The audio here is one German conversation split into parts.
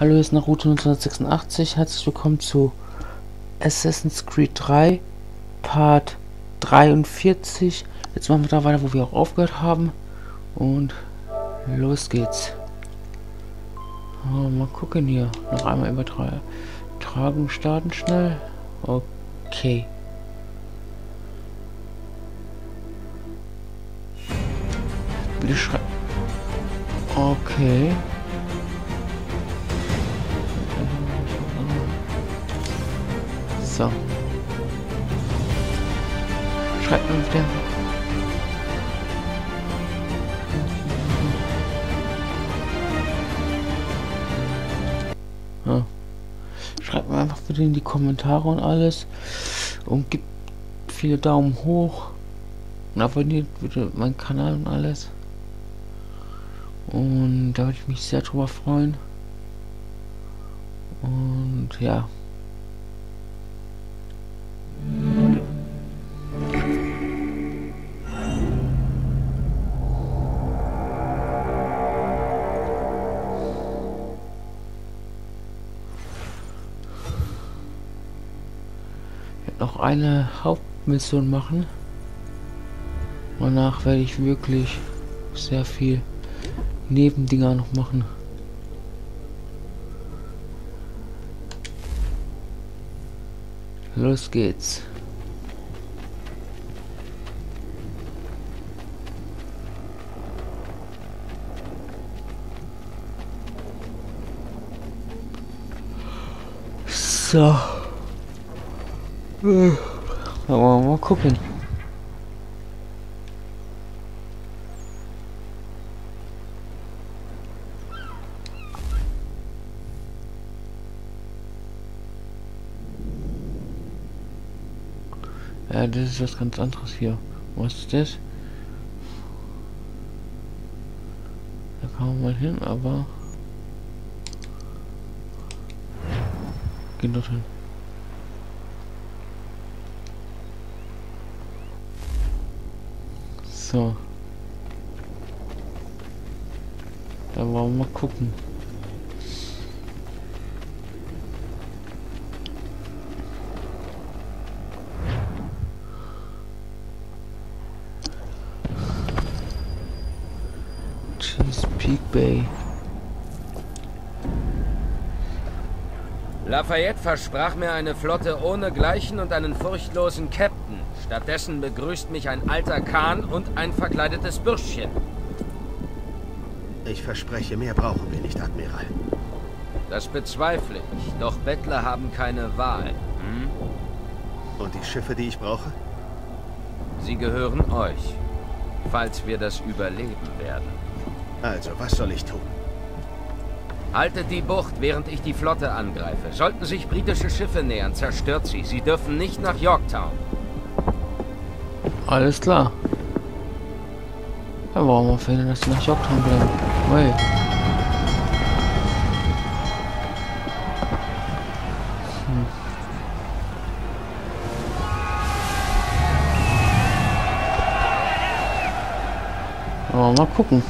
Hallo, hier ist Naruto 1986. Herzlich willkommen zu Assassin's Creed 3 Part 43. Jetzt machen wir da weiter, wo wir auch aufgehört haben. Und los Oh, mal gucken hier. Noch einmal übertragen starten schnell. Okay. Bitte schreiben. Okay. So. Schreibt mir wieder. Schreibt mir einfach bitte in die Kommentare und alles. Und gibt viele Daumen hoch. Und abonniert bitte meinen Kanal und alles. Und da würde ich mich sehr drüber freuen. Und ja. Eine Hauptmission machen. Danach werde ich wirklich sehr viel Nebendinger noch machen. Los geht's. So. Aber mal gucken. Ja, das ist was ganz anderes hier. Was ist das? Da kann man mal hin, aber... Geht dort hin. So. Dann wollen wir gucken. Chesapeake Bay. Lafayette versprach mir eine Flotte ohne Gleichen und einen furchtlosen Captain. Stattdessen begrüßt mich ein alter Kahn und ein verkleidetes Bürschchen. Ich verspreche, mehr brauchen wir nicht, Admiral. Das bezweifle ich, doch Bettler haben keine Wahl. Hm? Und die Schiffe, die ich brauche? Sie gehören euch, falls wir das überleben werden. Also, was soll ich tun? Haltet die Bucht, während ich die Flotte angreife. Sollten sich britische Schiffe nähern, zerstört sie. Sie dürfen nicht nach Yorktown. Alles klar. Ja, warum wir finden, dass sie nach Yorktown bleiben? Hey. Hm. Aber mal gucken.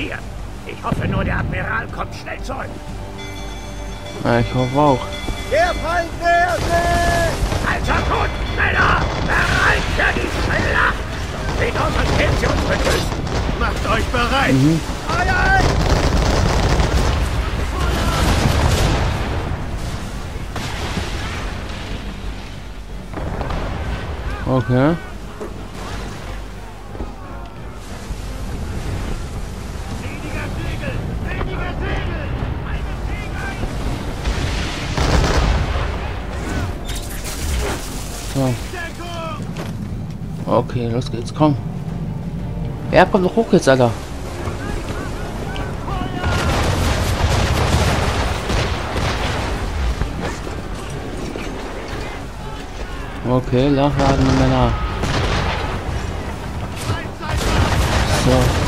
Wir. Ich hoffe nur, der Admiral kommt schnell zurück. Ja, ich hoffe auch. Der Feind nähert sich! Also gut, Männer! Bereit für die Schlacht! Seht aus, als hätten sie uns begrüßen! Macht euch bereit! Mhm. Okay. Okay, los geht's, komm. Wer kommt noch hoch jetzt, Alter? Okay, nachladende Männer. So.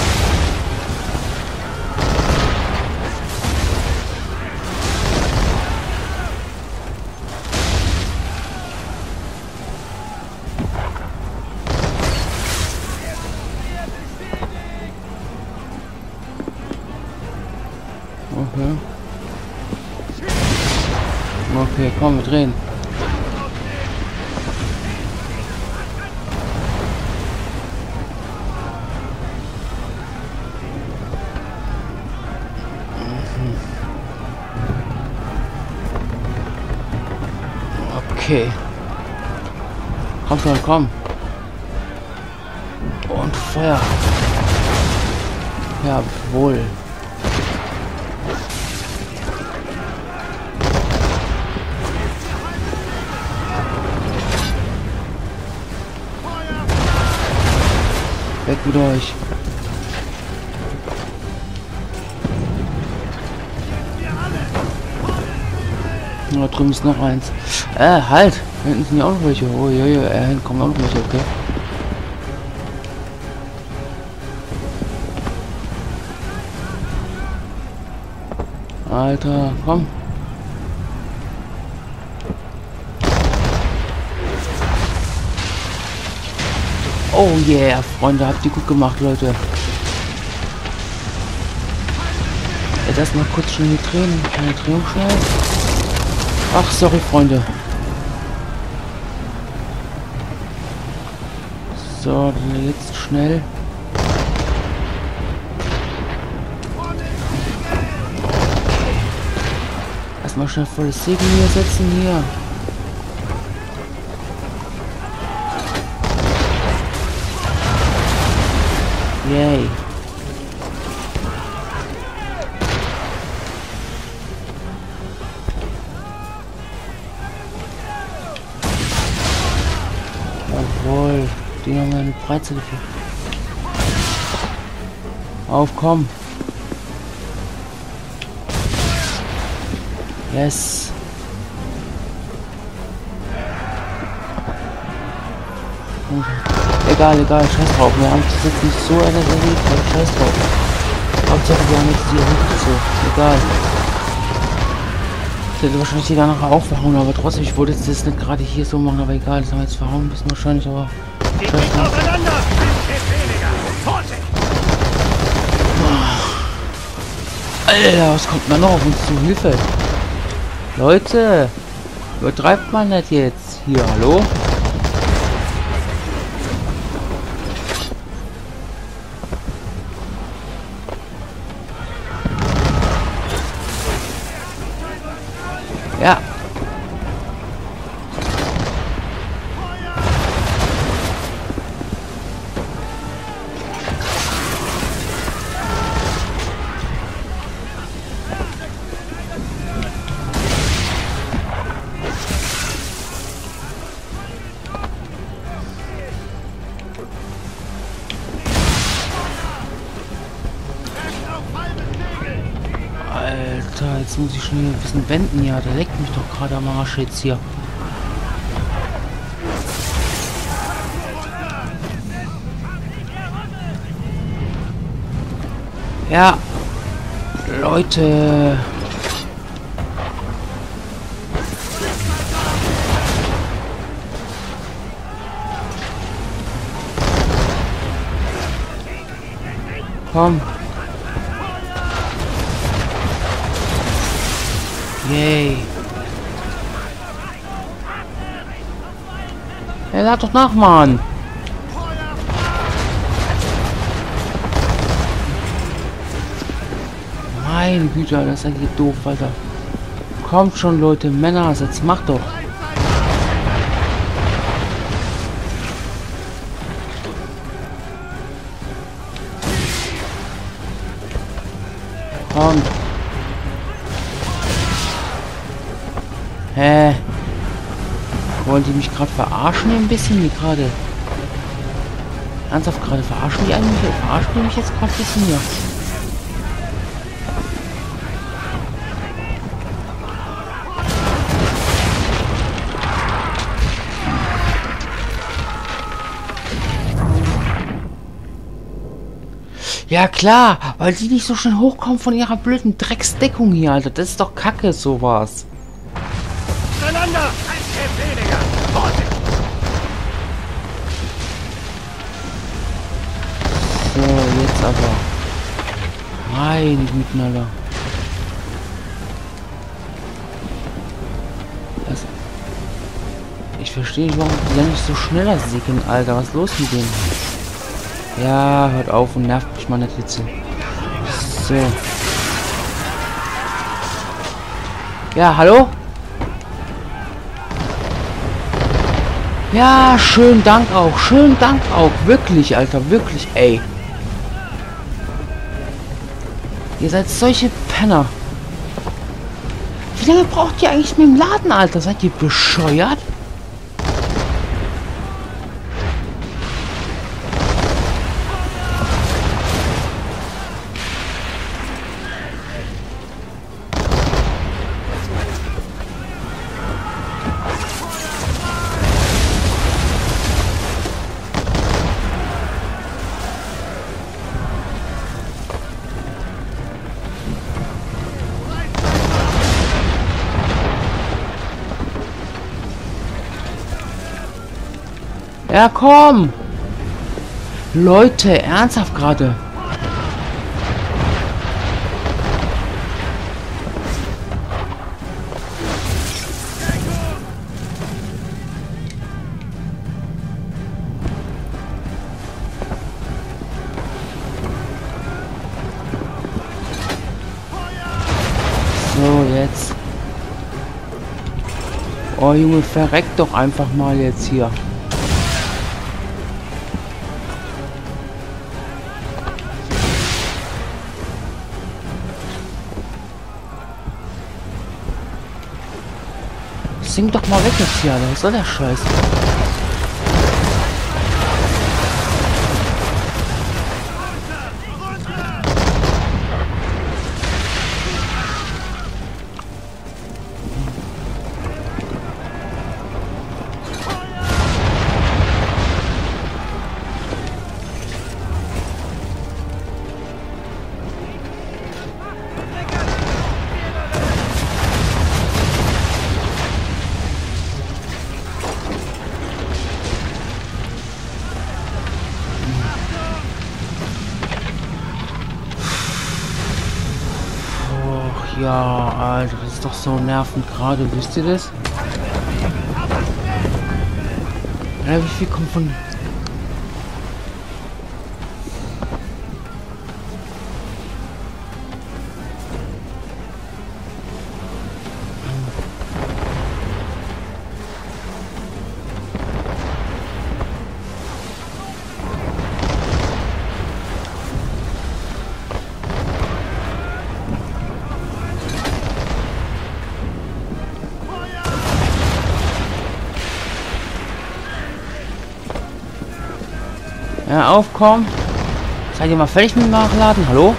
Okay. Komm schon, komm. Und Feuer. Jawohl. Weg mit euch. Da drüben ist noch eins. Äh, halt! Hinten sind ja auch noch welche. Oh, ja, ja, äh, hinten kommen auch noch welche, okay. Alter, komm. Oh yeah, Freunde, habt ihr gut gemacht, Leute. Jetzt erstmal kurz schnell die Tränen, keine Tränen schnell. Ach, sorry, Freunde. So, jetzt schnell. Erstmal schnell volles Segen hier setzen hier. Yay. Dafür. Auf, komm. Yes. Egal, egal, scheiß drauf. Wir haben das jetzt nicht so eine erlebt, scheiß drauf. Hauptsache wir haben jetzt die Route so. Egal. Ich hätte wahrscheinlich die danach verhauen, aber trotzdem, ich wollte jetzt nicht gerade hier so machen, aber egal, das haben wir jetzt verhauen müssen wahrscheinlich, aber. Alter, was kommt da noch auf uns zu? Hilfe! Leute! Übertreibt man nicht jetzt? Hier, hallo? Alter, jetzt muss ich schnell ein bisschen wenden. Ja, der leckt mich doch gerade am Arsch jetzt hier. Ja, Leute. Komm. Yay. Er lad doch nach, Mann. Meine Güte, das ist hier doof, Alter. Kommt schon, Leute, Männer, jetzt macht doch. Wollen die mich gerade verarschen ein bisschen? Hier gerade. Ernsthaft gerade verarschen die eigentlich? Verarschen die mich jetzt gerade ein bisschen hier? Ja klar, weil die nicht so schön hochkommen von ihrer blöden Drecksdeckung hier, Alter. Das ist doch kacke, sowas. Alter. Also, ich verstehe nicht, warum die nicht so schneller segeln, Alter. Was ist los mit denen? Ja, hört auf und nervt mich mal nicht jetzt. So. Ja, hallo? Ja, schönen Dank auch. Schönen Dank auch. Wirklich, Alter. Wirklich, ey. Ihr seid solche Penner. Wie lange braucht ihr eigentlich mit dem Laden, Alter? Seid ihr bescheuert? Ja, komm! Leute, ernsthaft gerade. So, jetzt. Oh Junge, verreckt doch einfach mal jetzt hier. Sing doch mal weg jetzt hier, Alter. Was soll der Scheiß? So nervend gerade, wisst ihr das? Ja, wie viel kommt von... Aufkommen. Seid ihr mal fertig mit dem Nachladen? Hallo?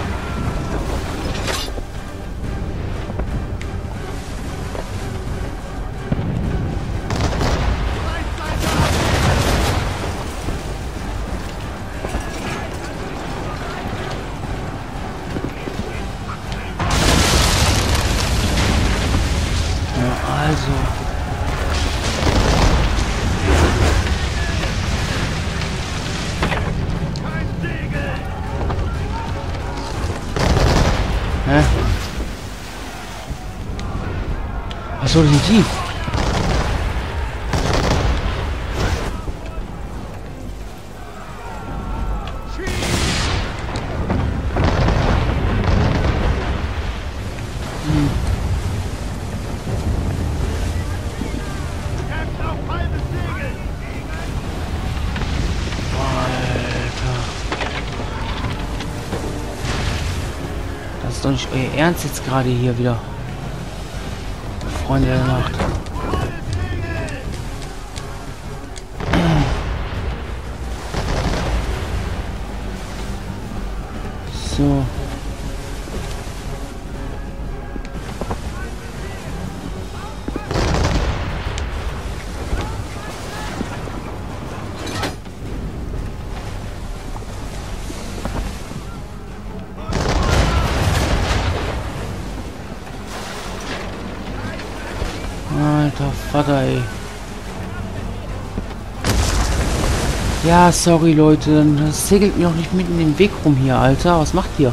Segel! Das ist doch nicht euer Ernst jetzt gerade hier wieder. Freunde der Nacht. Ja, sorry, Leute. Dann segelt mir noch nicht mitten den Weg rum hier, Alter. Was macht ihr?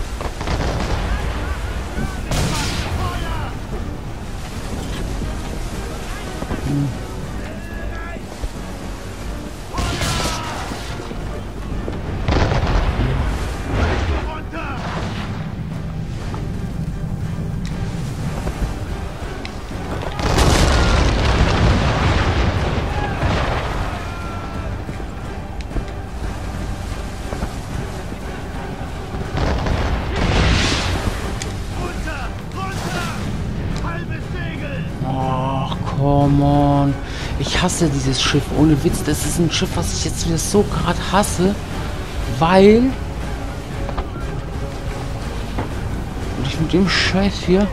Ich hasse dieses Schiff. Ohne Witz, das ist ein Schiff, was ich jetzt wieder so gerade hasse. Weil... Und ich mit dem Scheiß hier...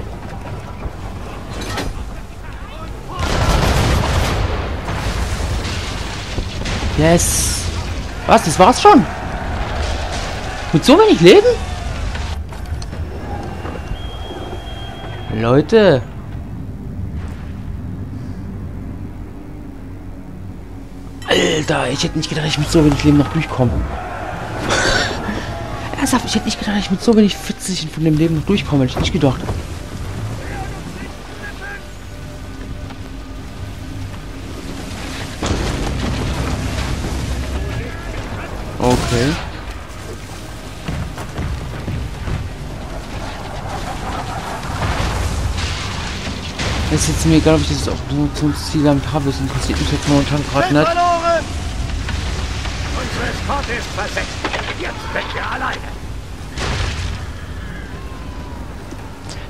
Yes. Was, das war's schon? Mit so wenig Leben? Leute. Alter, ich hätte nicht gedacht, ich mit so wenig Leben noch durchkomme. Ernsthaft, ich hätte nicht gedacht, ich mit so wenig 40 von dem Leben noch durchkomme. Hätte ich nicht gedacht. Okay. Es ist jetzt mir egal, ob ich das Oppositionszielamt habe. Das interessiert mich jetzt momentan gerade nicht. Eskorte ist versetzt. Jetzt sind wir alleine.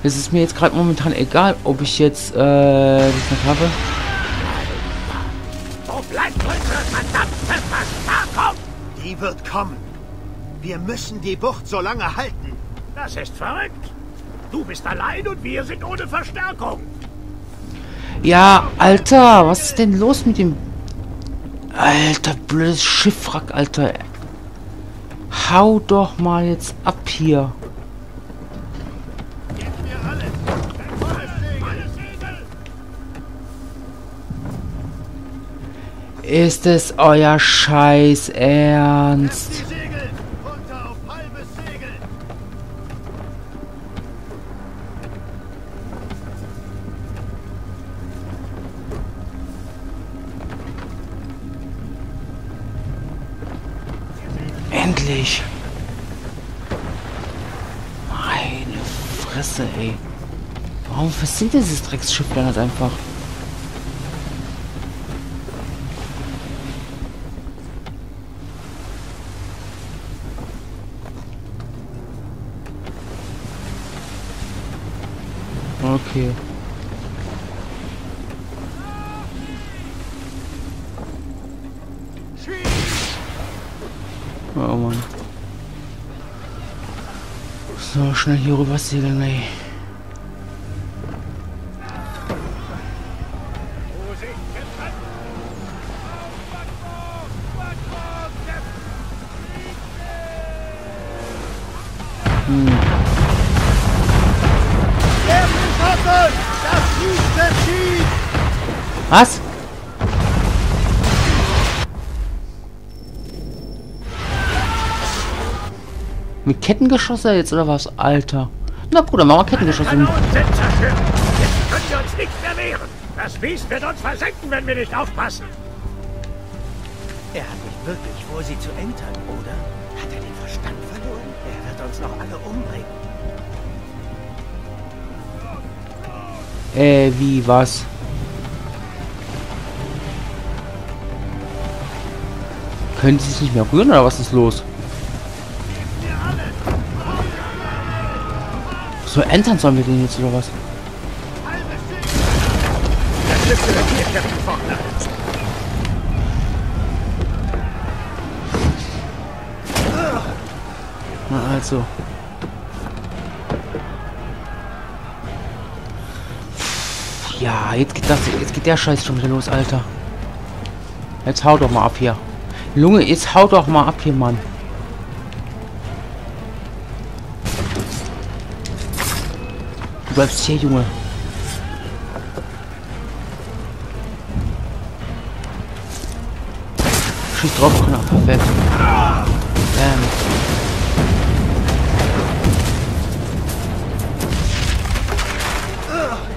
Es ist mir jetzt gerade momentan egal, ob ich jetzt äh, das nicht habe. Wo bleibt unsere verdammte Verstärkung? Die wird kommen. Wir müssen die Bucht so lange halten. Das ist verrückt. Du bist allein und wir sind ohne Verstärkung. Ja, Alter, was ist denn los mit dem... Alter, blödes Schiffwrack, Alter. Hau doch mal jetzt ab hier. Ist es euer Scheiß Ernst? Versinkt dieses Drecksschiff dann halt einfach? Okay. Oh Mann. So, schnell hier rüber segeln, ey. Was? Mit Kettengeschosse jetzt oder was? Alter. Na Bruder, machen wir Kettengeschosse. Jetzt können wir uns nicht mehr wehren. Das Biest wird uns versenken, wenn wir nicht aufpassen. Er hat nicht wirklich vor, sie zu entern, oder? Hat er den Verstand verloren? Er wird uns noch alle umbringen. Äh, wie, was? Können sie sich nicht mehr rühren oder was ist los? So entern sollen wir den jetzt oder was? Na also. Ja, jetzt geht das, jetzt geht der Scheiß schon wieder los, Alter. Jetzt hau doch mal ab hier. Lunge, jetzt hau doch mal ab hier, Mann. Du bleibst hier, Junge. Schieß drauf, Knopf. Perfekt. Bam.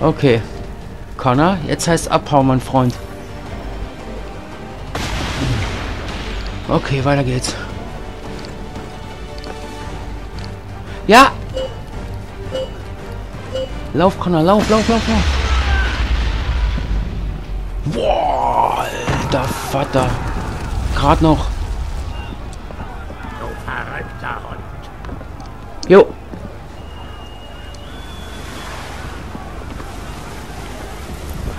Okay. Connor, jetzt heißt abhauen, mein Freund. Okay, weiter geht's. Ja! Lauf, Connor, lauf, lauf, lauf, lauf. Boah, alter Vater. Gerade noch. Jo.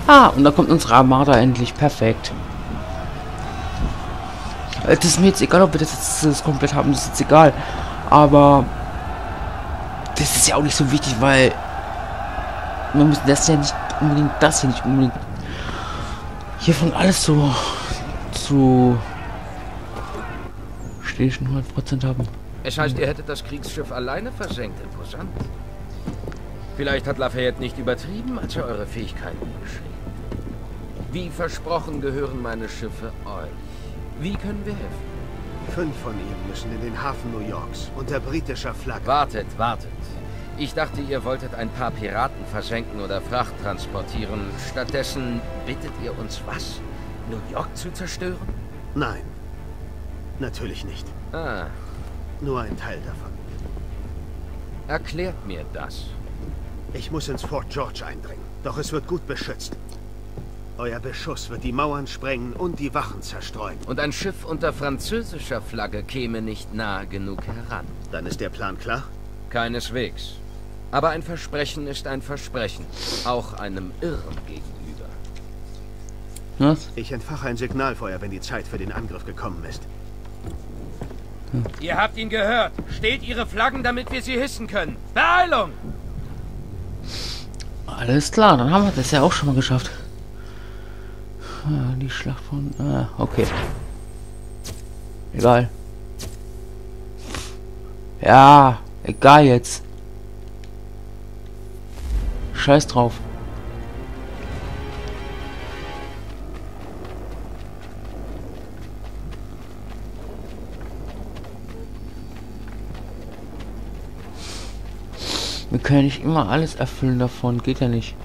Ah, und da kommt unsere Armada endlich. Perfekt. Äh, Das ist mir jetzt egal, ob wir das jetzt das komplett haben. Das ist jetzt egal. Aber das ist ja auch nicht so wichtig, weil wir müssen das ja nicht unbedingt, das hier nicht unbedingt hiervon alles so zu stehe schon 100% haben. Es heißt, ihr hättet das Kriegsschiff alleine versenkt, imposant. Vielleicht hat Lafayette nicht übertrieben, als er eure Fähigkeiten beschrieb. Wie versprochen gehören meine Schiffe euch. Wie können wir helfen? Fünf von ihnen müssen in den Hafen New Yorks unter britischer Flagge. Wartet, wartet. Ich dachte, ihr wolltet ein paar Piraten versenken oder Fracht transportieren. Stattdessen bittet ihr uns was? New York zu zerstören? Nein, natürlich nicht. Ah, Nur ein Teil davon. erklärt mir das. Ich muss ins Fort George eindringen, doch es wird gut beschützt. Euer Beschuss wird die Mauern sprengen und die Wachen zerstreuen. Und ein Schiff unter französischer Flagge käme nicht nahe genug heran. Dann ist der Plan klar? Keineswegs. Aber ein Versprechen ist ein Versprechen, auch einem Irren gegenüber. Was? Ich entfache ein Signalfeuer, wenn die Zeit für den Angriff gekommen ist. Ihr habt ihn gehört. Steht Ihre Flaggen, damit wir sie hissen können. Beeilung! Alles klar, dann haben wir das ja auch schon mal geschafft. Ah, Die Schlacht von... Ah, okay. Egal. Ja, egal jetzt. Scheiß drauf. Wir können nicht immer alles erfüllen davon, geht ja nicht.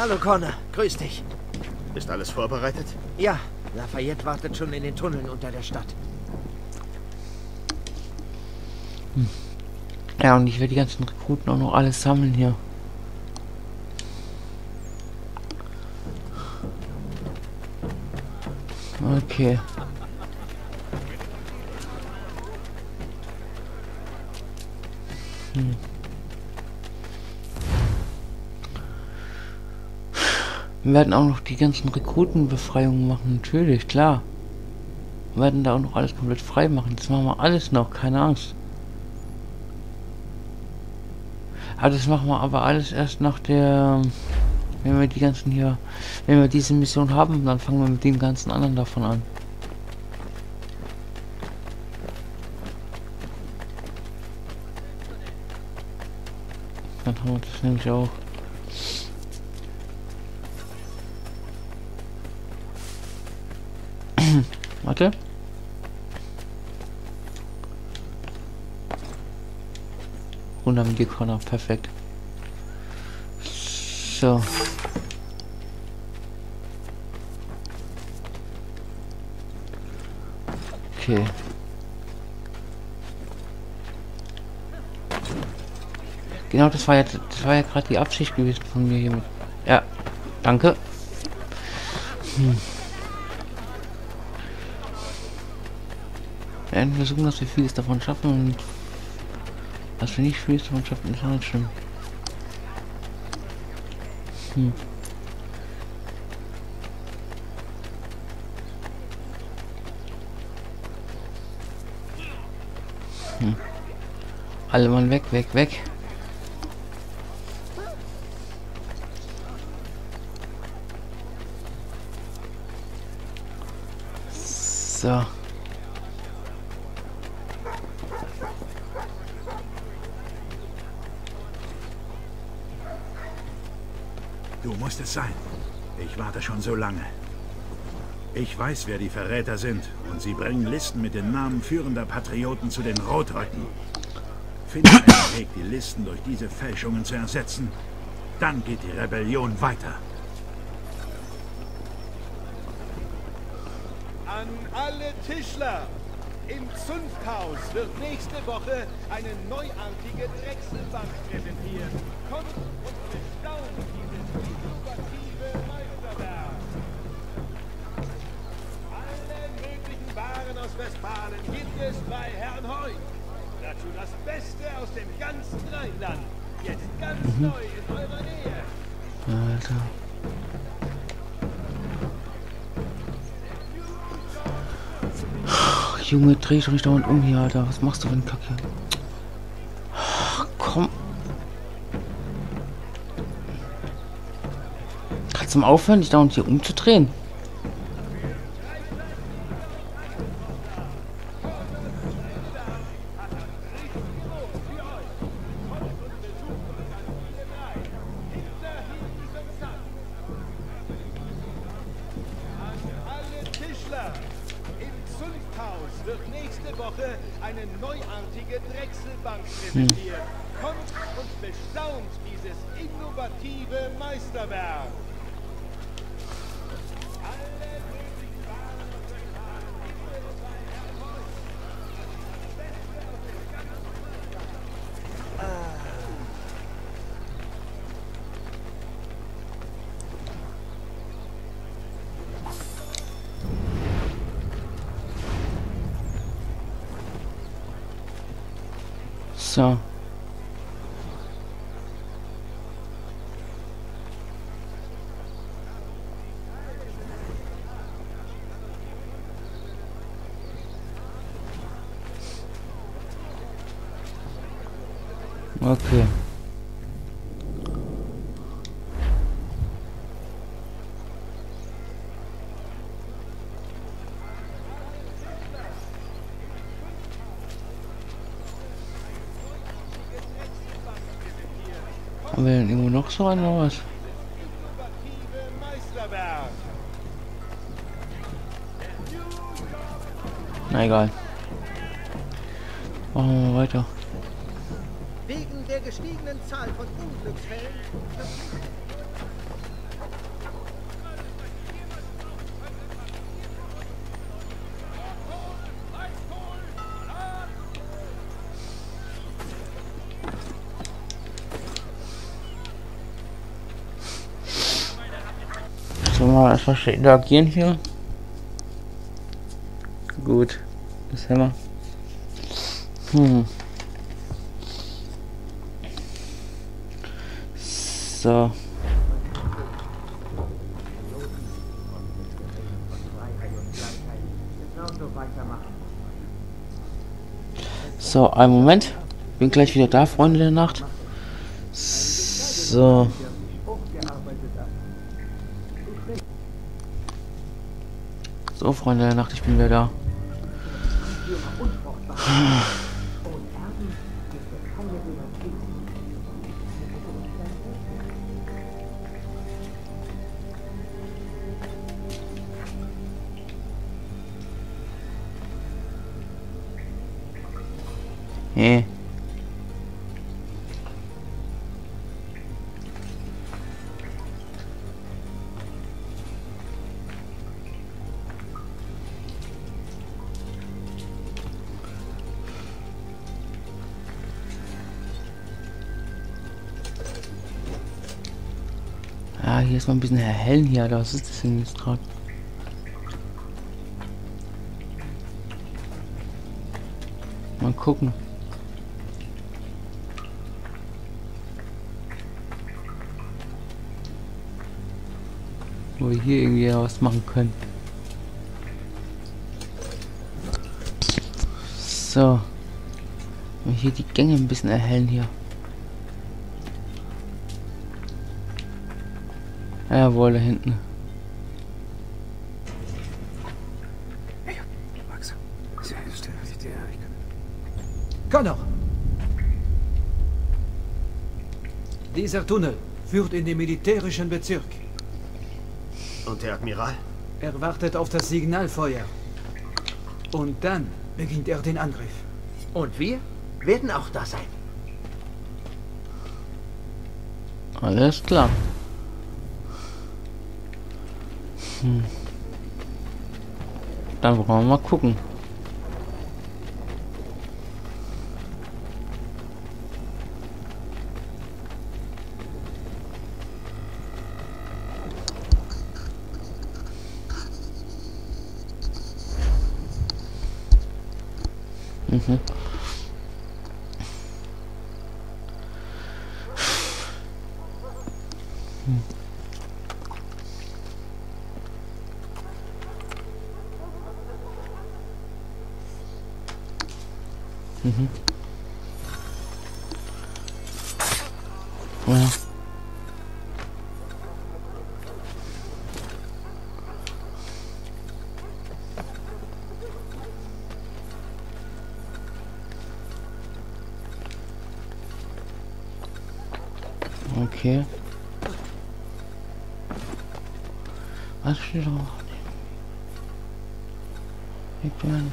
Hallo Connor, grüß dich. Ist alles vorbereitet? Ja, Lafayette wartet schon in den Tunneln unter der Stadt. Ja, und ich werde die ganzen Rekruten auch noch alles sammeln hier. Okay. Wir werden auch noch die ganzen Rekrutenbefreiungen machen, natürlich, klar. Wir werden da auch noch alles komplett frei machen. Das machen wir alles noch, keine Angst. Ah, das machen wir aber alles erst nach der... Wenn wir die ganzen hier... Wenn wir diese Mission haben, dann fangen wir mit den ganzen anderen davon an. Dann haben wir das nämlich auch. Runter mit dir, Connor. Perfekt. So. Okay. Genau, das war ja, war ja gerade die Absicht gewesen von mir hiermit. Ja, danke. Hm. Wir werden versuchen, dass wir vieles davon schaffen und was wir nicht schaffen, ist auch nicht schlimm. Hm. Hm. Alle Mann weg, weg, weg. So. Du musst es sein. Ich warte schon so lange. Ich weiß, wer die Verräter sind. Und sie bringen Listen mit den Namen führender Patrioten zu den Rothäuten. Finde einen Weg, die Listen durch diese Fälschungen zu ersetzen. Dann geht die Rebellion weiter. An alle Tischler! Im Zunfthaus wird nächste Woche eine neuartige Drechselbank präsentiert. Kommt und Westfalen gibt es bei Herrn Heu. Dazu das Beste aus dem ganzen Rheinland. Jetzt ganz neu in eurer Nähe. Alter. Junge, dreh doch nicht dauernd um hier, Alter. Was machst du für einen Kack Mal aufhören, dich dauernd hier umzudrehen? Wir denn irgendwo noch so einen oder was? Na egal. Machen wir mal weiter. Wegen der gestiegenen Zahl von Unglücksfällen interagieren hier. Gut. Das haben wir. Hm. So. So, einen Moment. Bin gleich wieder da, Freunde der Nacht. So. So, Freunde der Nacht, ich bin wieder da. mal ein bisschen hellen hier. Was ist das denn jetzt gerade? Mal gucken. Wo wir hier irgendwie was machen können. So. Mal hier die Gänge ein bisschen erhellen hier. Jawohl, da hinten. Doch! Dieser Tunnel führt in den militärischen Bezirk. Und der Admiral? Er wartet auf das Signalfeuer. Und dann beginnt er den Angriff. Und wir werden auch da sein. Alles klar. Hm. Dann wollen wir mal gucken. Was steht da? Ignorant.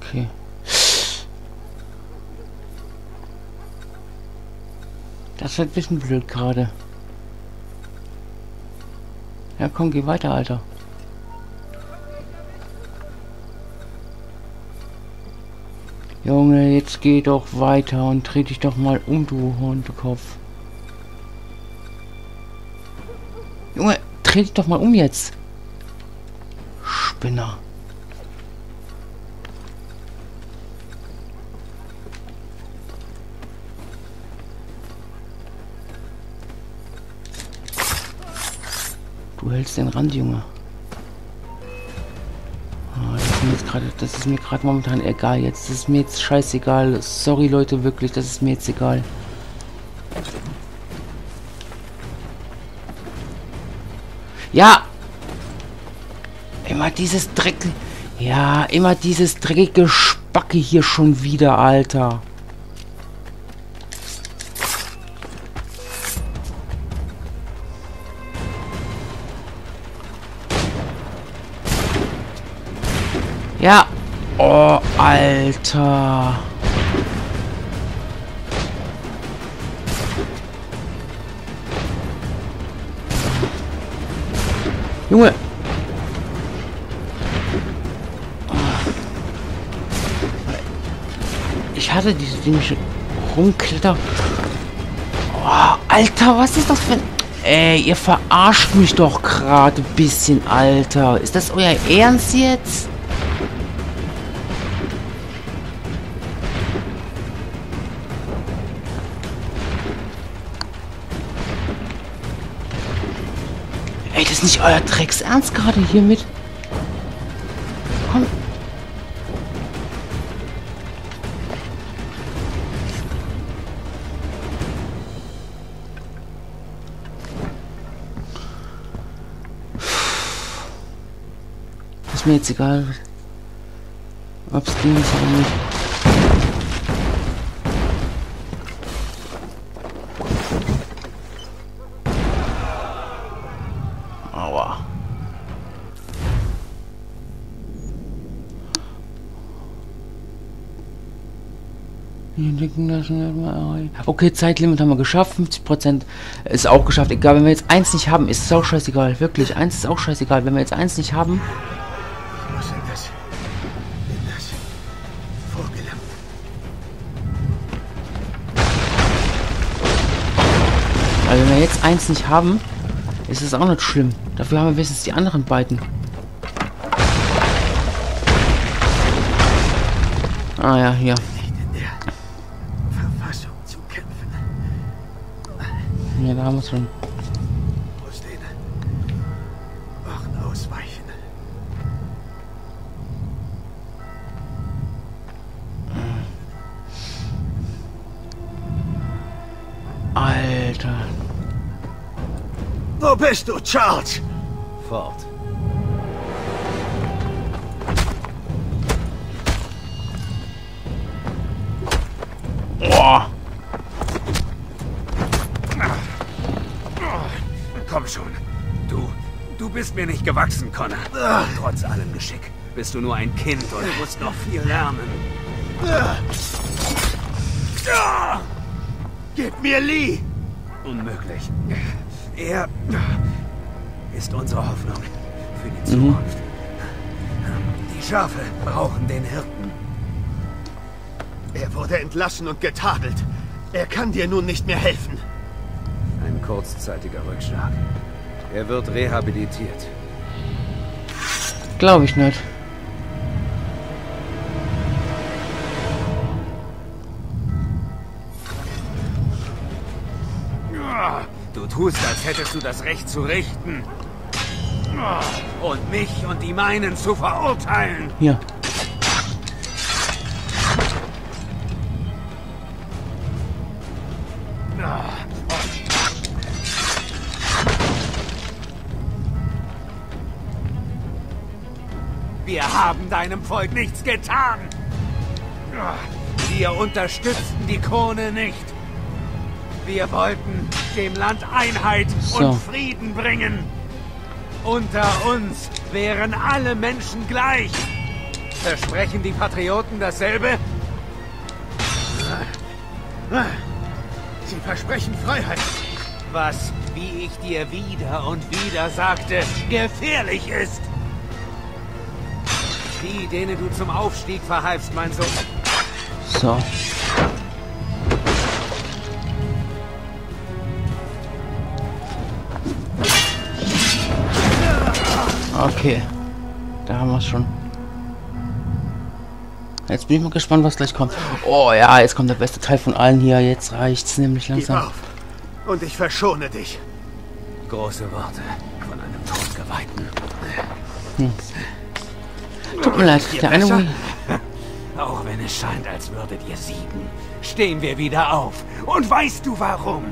Okay. Das wird ein bisschen blöd gerade. Ja komm, geh weiter, Alter. Junge, jetzt geh doch weiter und dreh dich doch mal um, du Hundekopf. Junge, dreh dich doch mal um jetzt. Spinner. Du hältst den Rand, Junge. Gerade, das ist mir gerade momentan egal jetzt. Ist mir jetzt scheißegal. Sorry Leute, wirklich, das ist mir jetzt egal. Ja! Immer dieses Dreck. Ja, immer dieses dreckige Spacke hier schon wieder, Alter. Alter. Junge. Ich hatte diese Dinge schon rumkletter. Oh, Alter, was ist das für ein... Ey, ihr verarscht mich doch gerade ein bisschen, Alter. Ist das euer Ernst jetzt? Nicht euer Drecks Ernst gerade hier mit. Komm. Ist mir jetzt egal, ob es ging oder nicht. Okay, Zeitlimit haben wir geschafft. 50% ist auch geschafft. Egal, wenn wir jetzt eins nicht haben, ist es auch scheißegal. Wirklich, eins ist auch scheißegal. Wenn wir jetzt eins nicht haben, muss in das... das... vorgelangt. also wenn wir jetzt eins nicht haben, ist es auch nicht schlimm. Dafür haben wir wenigstens die anderen beiden. Ah ja, hier. Ja, da haben wir schon. Wo ausweichen. Alter. Wo bist du, Charles? Fort. Boah. Komm schon. Du, du bist mir nicht gewachsen, Connor. Trotz allem Geschick bist du nur ein Kind und musst noch viel lernen. Gib mir Lee! Unmöglich. Er ist unsere Hoffnung für die Zukunft. Die Schafe brauchen den Hirten. Er wurde entlassen und getadelt. Er kann dir nun nicht mehr helfen. Kurzzeitiger Rückschlag. Er wird rehabilitiert. Glaube ich nicht. Du tust, als hättest du das Recht zu richten. Und mich und die meinen zu verurteilen. Hier. Haben deinem Volk nichts getan. Wir unterstützten die Krone nicht. Wir wollten dem Land Einheit So. und Frieden bringen. Unter uns wären alle Menschen gleich. Versprechen die Patrioten dasselbe? Sie versprechen Freiheit. Was, wie ich dir wieder und wieder sagte, gefährlich ist. Die, denen du zum Aufstieg verhalfst, mein Sohn. So. Okay. Da haben wir es schon. Jetzt bin ich mal gespannt, was gleich kommt. Oh ja, jetzt kommt der beste Teil von allen hier. Jetzt reicht's nämlich Gib langsam. auf. Und ich verschone dich. Große Worte von einem Todgeweihten. Tut mir leid, der eine? Wii- Auch wenn es scheint, als würdet ihr siegen, stehen wir wieder auf. Und weißt du warum?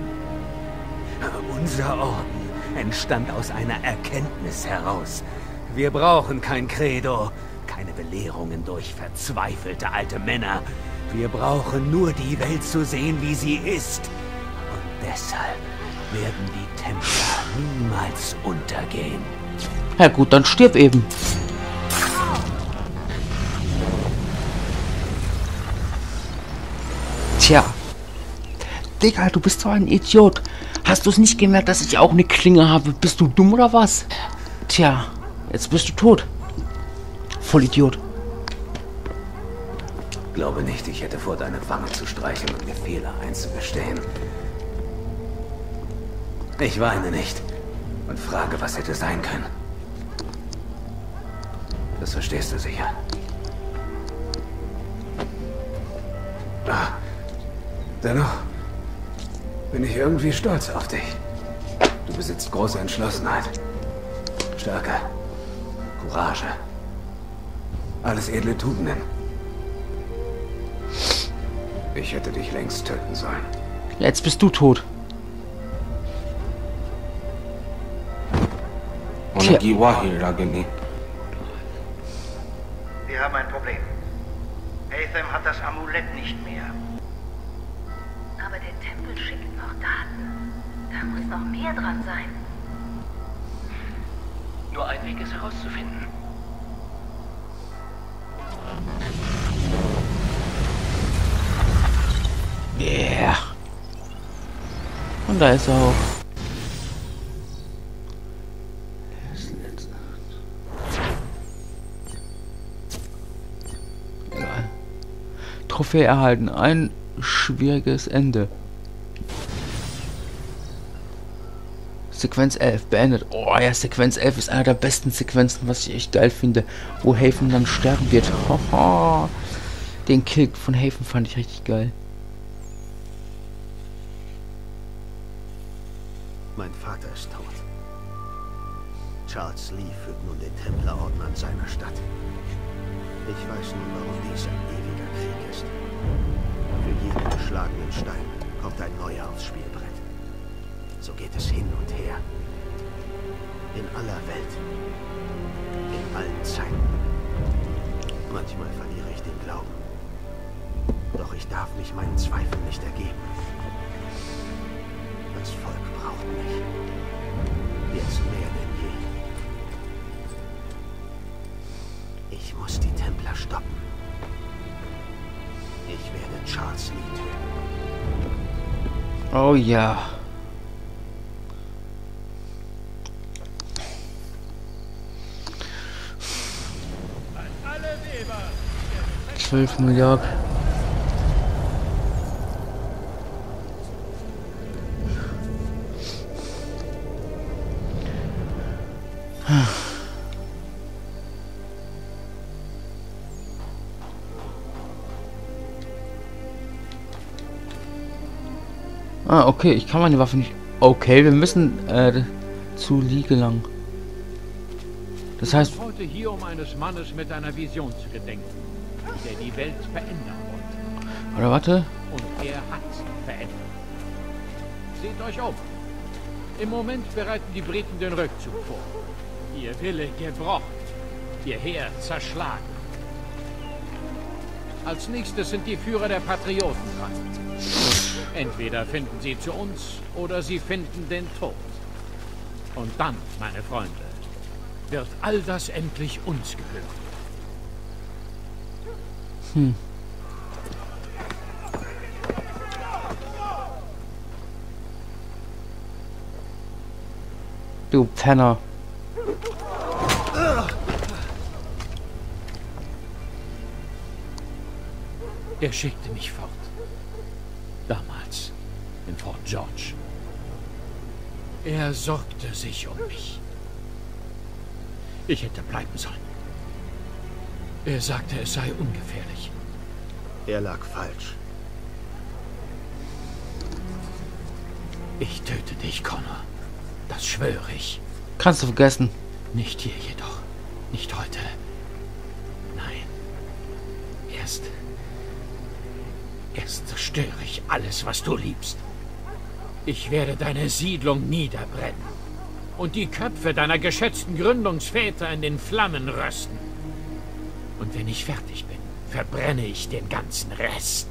Unser Orden entstand aus einer Erkenntnis heraus. Wir brauchen kein Credo, keine Belehrungen durch verzweifelte alte Männer. Wir brauchen nur die Welt zu sehen, wie sie ist. Und deshalb werden die Templer niemals untergehen. Ja gut, dann stirb eben. Tja. Digga, du bist so ein Idiot. Hast du es nicht gemerkt, dass ich auch eine Klinge habe? Bist du dumm oder was? Tja, jetzt bist du tot. Voll Idiot. Glaube nicht, ich hätte vor, deine Wange zu streicheln und mir Fehler einzugestehen. Ich weine nicht und frage, was hätte sein können. Das verstehst du sicher. Ah, dennoch bin ich irgendwie stolz auf dich. Du besitzt große Entschlossenheit, Stärke, Courage. Alles edle Tugenden. Ich hätte dich längst töten sollen. Jetzt bist du tot. Tja. Wir haben ein Problem. Atham hat das Amulett nicht mehr. Aber der Tempel schickt noch Daten. Da muss noch mehr dran sein. Nur ein Weg ist herauszufinden. Yeah. Und da ist er auch. Trophäe erhalten. Ein schwieriges Ende. Sequenz 11 beendet. Oh ja, Sequenz 11 ist einer der besten Sequenzen, was ich echt geil finde. Wo Haven dann sterben wird. Haha. Den Kill von Haven fand ich richtig geil. Mein Vater ist tot. Charles Lee führt nun den Templerorden an seiner Stadt. Ich weiß nun, warum dies ein. Für jeden geschlagenen Stein kommt ein neuer aufs Spielbrett. So geht es hin und her. In aller Welt. In allen Zeiten. Manchmal verliere ich den Glauben. Doch ich darf mich meinen Zweifeln nicht ergeben. Das Volk braucht mich. Jetzt mehr denn je. Ich muss die Templer stoppen. Ich werde Charles Lee töten. Oh ja. Zwölf Milliarden. Okay, ich kann meine Waffe nicht... Okay, wir müssen äh, zu Lee gelangen. Das heißt... heute hier, um eines Mannes mit einer Vision zu gedenken, der die Welt verändern wollte. Oder warte. Und er hat sie verändert. Seht euch um. Im Moment bereiten die Briten den Rückzug vor. Ihr Wille gebrochen, ihr Heer zerschlagen. Als nächstes sind die Führer der Patrioten dran. Entweder finden sie zu uns oder sie finden den Tod. Und dann, meine Freunde, wird all das endlich uns gehören. Hm. Du Penner. Er schickte mich fort. George. Er sorgte sich um mich. Ich hätte bleiben sollen. Er sagte, es sei ungefährlich. Er lag falsch. Ich töte dich, Connor. Das schwöre ich. Kannst du vergessen. Nicht hier jedoch. Nicht heute. Nein. Erst... Erst zerstöre ich alles, was du liebst. Ich werde deine Siedlung niederbrennen. Und die Köpfe deiner geschätzten Gründungsväter in den Flammen rösten. Und wenn ich fertig bin, verbrenne ich den ganzen Rest.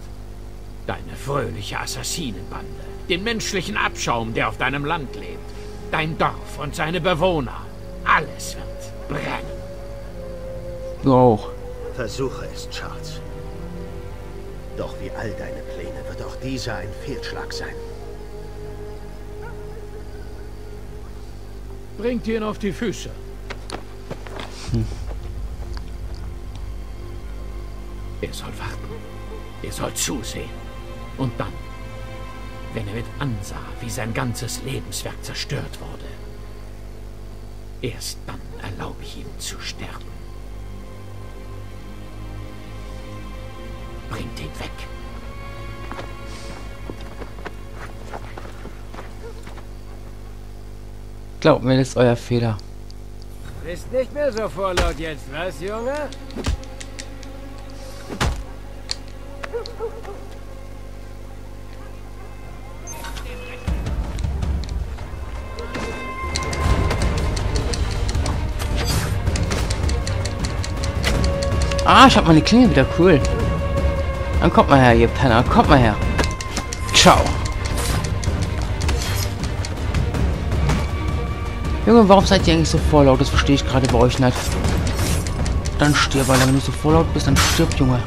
Deine fröhliche Assassinenbande, den menschlichen Abschaum, der auf deinem Land lebt, dein Dorf und seine Bewohner. Alles wird brennen. Du auch. Versuche es, Charles. Doch wie all deine Pläne wird auch dieser ein Fehlschlag sein. Bringt ihn auf die Füße. Hm. Er soll warten. Er soll zusehen. Und dann, wenn er mit ansah, wie sein ganzes Lebenswerk zerstört wurde, erst dann erlaube ich ihm zu sterben. Bringt ihn weg. Glaubt mir, das ist euer Fehler. Bist nicht mehr so vorlaut jetzt, was, Junge? Ah, ich hab meine Klinge wieder. Cool. Dann kommt mal her, ihr Penner. Kommt mal her. Ciao. Junge, warum seid ihr eigentlich so vorlaut? Das verstehe ich gerade bei euch nicht. Dann stirb, weil wenn du so vorlaut bist, dann stirb, Junge.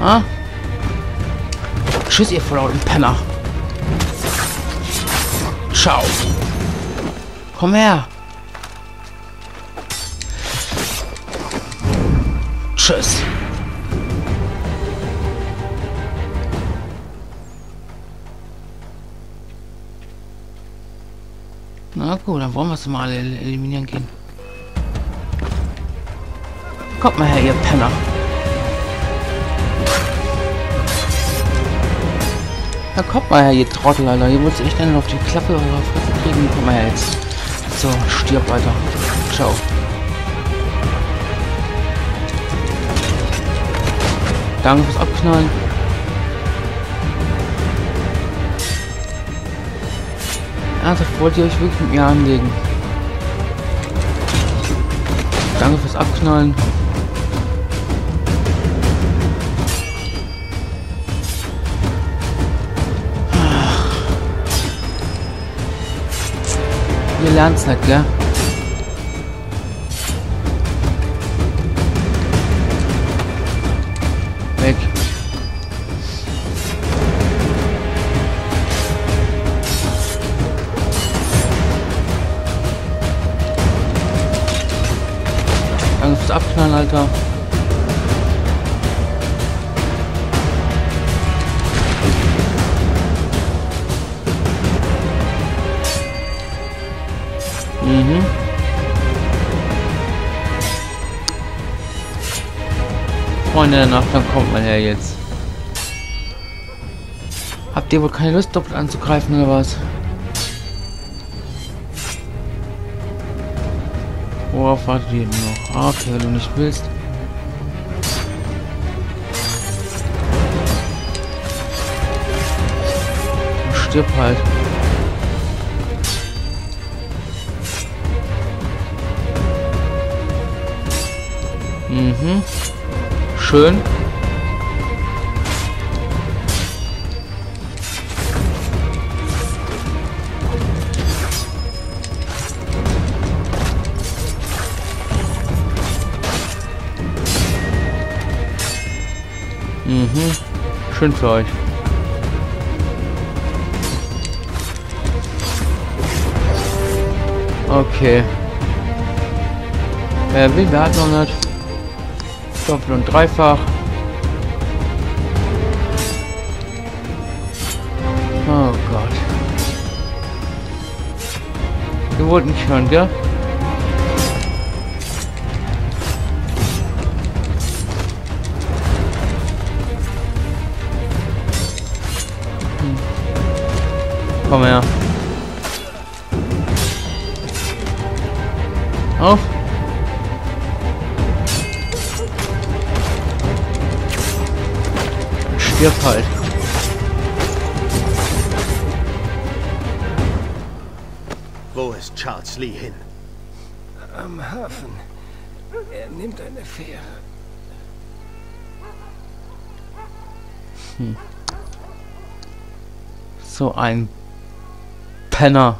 Ah? Tschüss, ihr vorlauten Penner. Ciao. Komm her. Tschüss. Gut, dann wollen wir es mal eliminieren gehen. Kommt mal her, ihr Penner. Na kommt mal her, ihr Trottel, Alter. Ihr wollt echt einen auf die Klappe oder Fresse kriegen. Kommt mal her jetzt. So, stirb, Alter. Ciao. Danke fürs Abknallen. Ernsthaft, wollt ihr euch wirklich mit mir anlegen? Danke fürs Abknallen. Ah. Ihr lernt's halt, gell? Mhm. Freunde der Nacht, dann kommt man ja jetzt. Habt ihr wohl keine Lust, doppelt anzugreifen oder was? Worauf wartet ihr noch? Ah, okay, wenn du nicht willst. Stirb halt. Mhm. Schön. Mhm. Schön für euch. Okay. Wer will, wer hat noch nicht. Doppel und dreifach. Oh Gott. Ihr wollt nicht hören, gell? Hm. Komm her. Auf. Stirb halt. Wo ist Charles Lee hin? Am Hafen. Er nimmt eine Fähre. So ein Penner.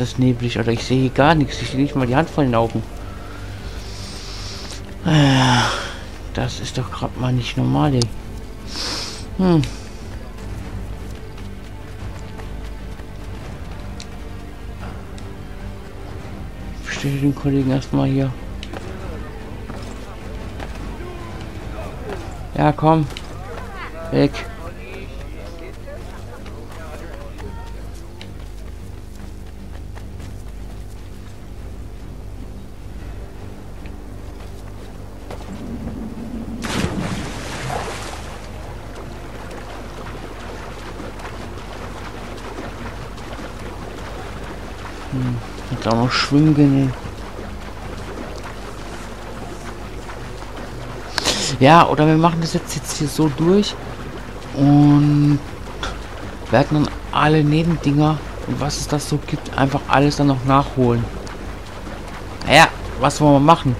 Ist das neblig. Oder ich sehe gar nichts. Ich sehe nicht mal die Hand vor den Augen. Äh, Das ist doch gerade mal nicht normal, ey. Hm. Verstehe den Kollegen erstmal hier. Ja, komm. Weg. Auch gehen. Ja, oder wir machen das jetzt, jetzt hier so durch und werden dann alle Nebendinger Und was es das so gibt, einfach alles dann noch nachholen. Naja, was wollen wir machen?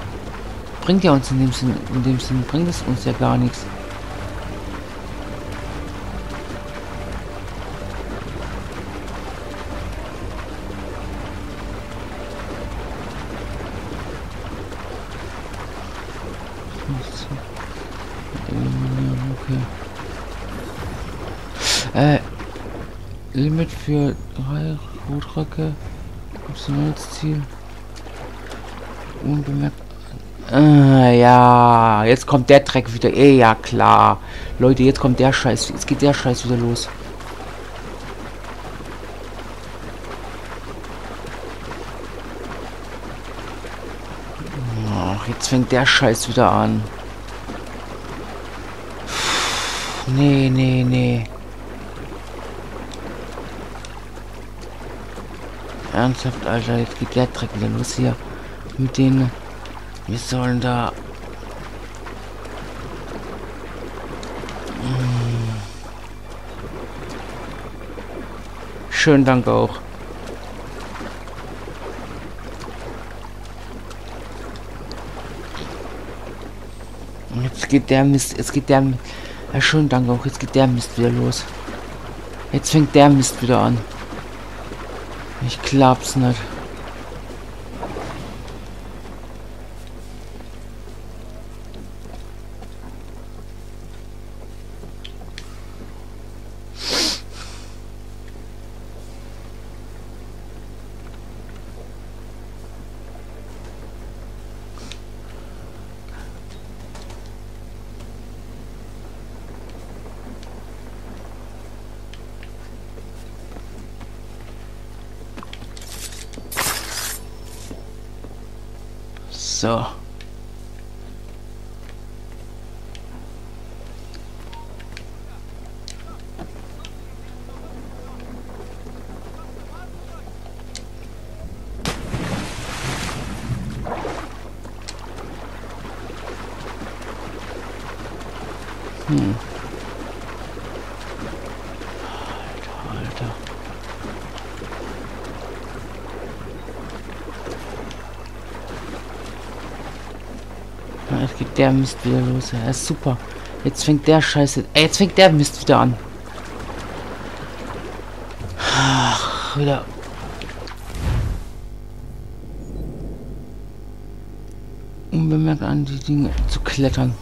Bringt ja uns in dem Sinn, in dem Sinn bringt es uns ja gar nichts. Limit für drei Rotröcke. Optionales Ziel. Unbemerkt. Äh, ja, jetzt kommt der Dreck wieder. Eh, ja, klar. Leute, jetzt kommt der Scheiß. Jetzt geht der Scheiß wieder los. Ach, jetzt fängt der Scheiß wieder an. Nee, nee, nee. Ernsthaft, Alter, jetzt geht der Dreck wieder los hier. Mit denen. Wir sollen da. Hm. Schönen Dank auch. Jetzt geht der Mist, jetzt geht der ja, schönen Dank auch, jetzt geht der Mist wieder los. Jetzt fängt der Mist wieder an. Ich glaub's nicht. Der Mist wieder los. Ja, ist super. Jetzt fängt der Scheiße. Ey, jetzt fängt der Mist wieder an. Ach, wieder. Unbemerkt an die Dinge zu klettern.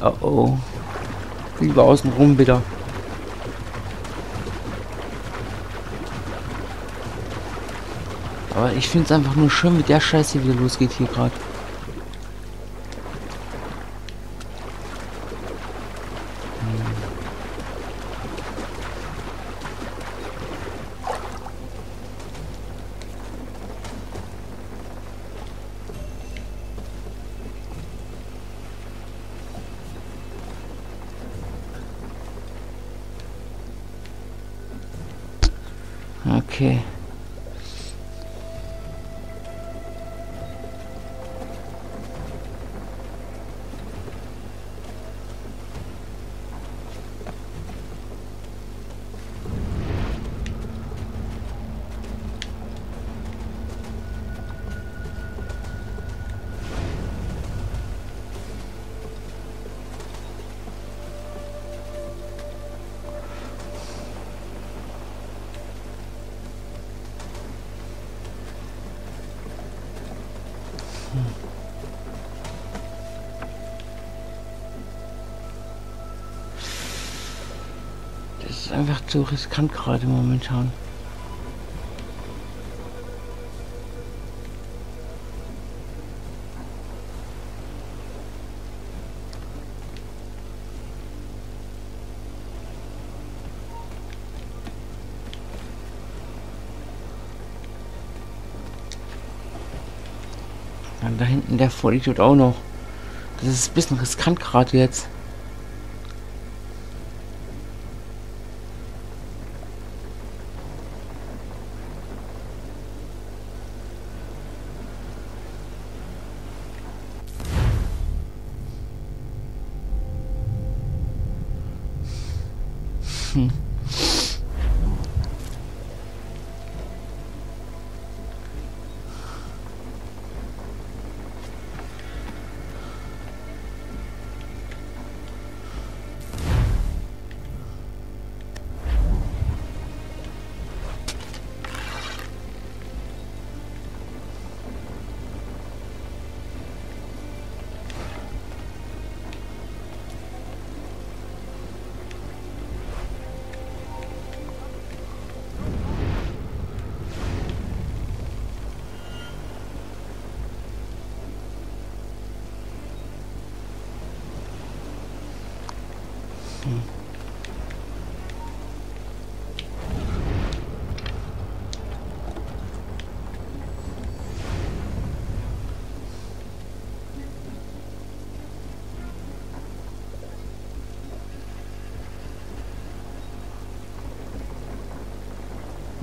Oh oh. Lieber außen rum wieder. Aber ich finde es einfach nur schön, wie der Scheiß hier wieder losgeht hier gerade. Das ist einfach zu riskant gerade momentan. Der Vollidiot auch noch. Das ist ein bisschen riskant gerade jetzt.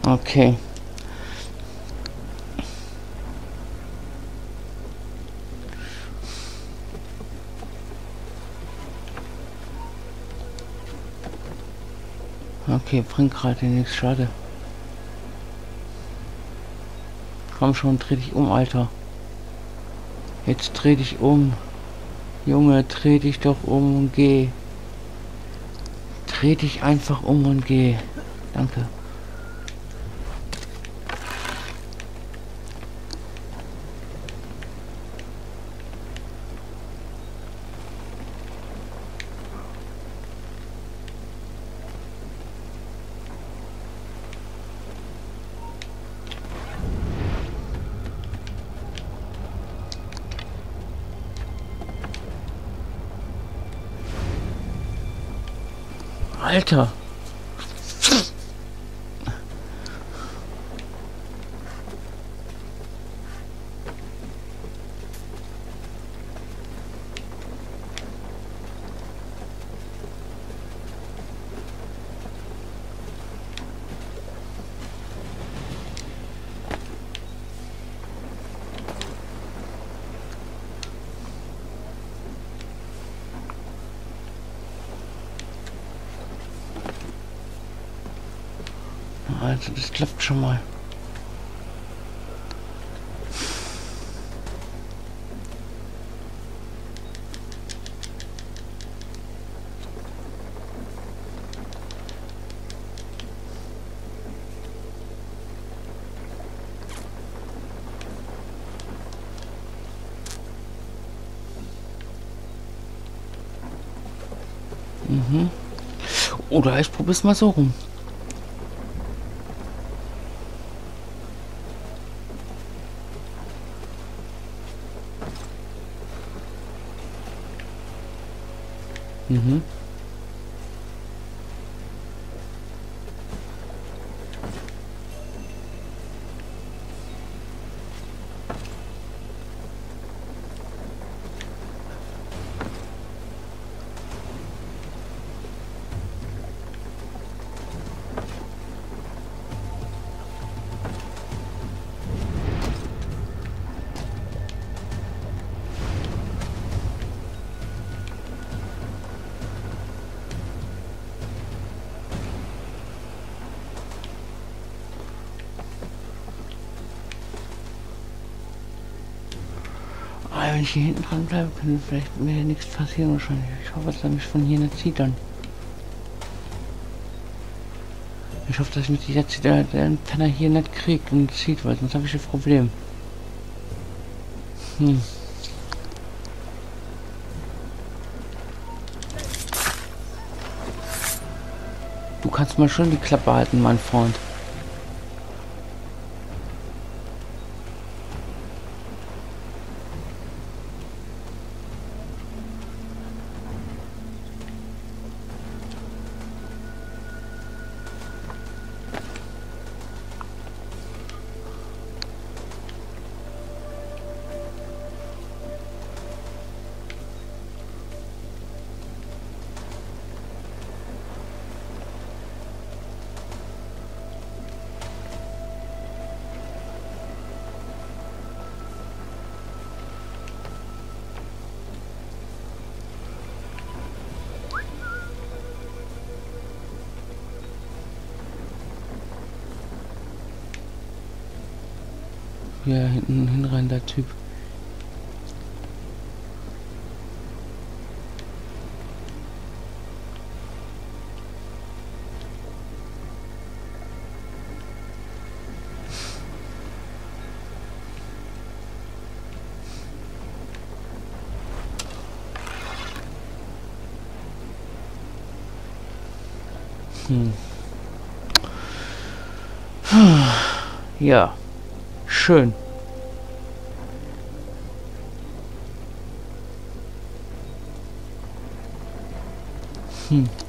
Okay. Okay, bringt gerade nichts, schade. Komm schon, dreh dich um, Alter. Jetzt dreh dich um. Junge, dreh dich doch um und geh. Dreh dich einfach um und geh. Danke. Alter. Also das klappt schon mal. Mhm. Oder ich probiere es mal so rum. Mhm. Wenn ich hier hinten dran bleibe, kann vielleicht mir nichts passieren wahrscheinlich. Ich hoffe, dass er mich von hier nicht zieht dann. Ich hoffe, dass mich jetzt der, der Penner hier nicht kriegt und zieht, weil sonst habe ich ein Problem. Hm. Du kannst mal schon die Klappe halten, mein Freund. Ja, hinten hinrein, der Typ. Hm. Ja. Schön. Hm.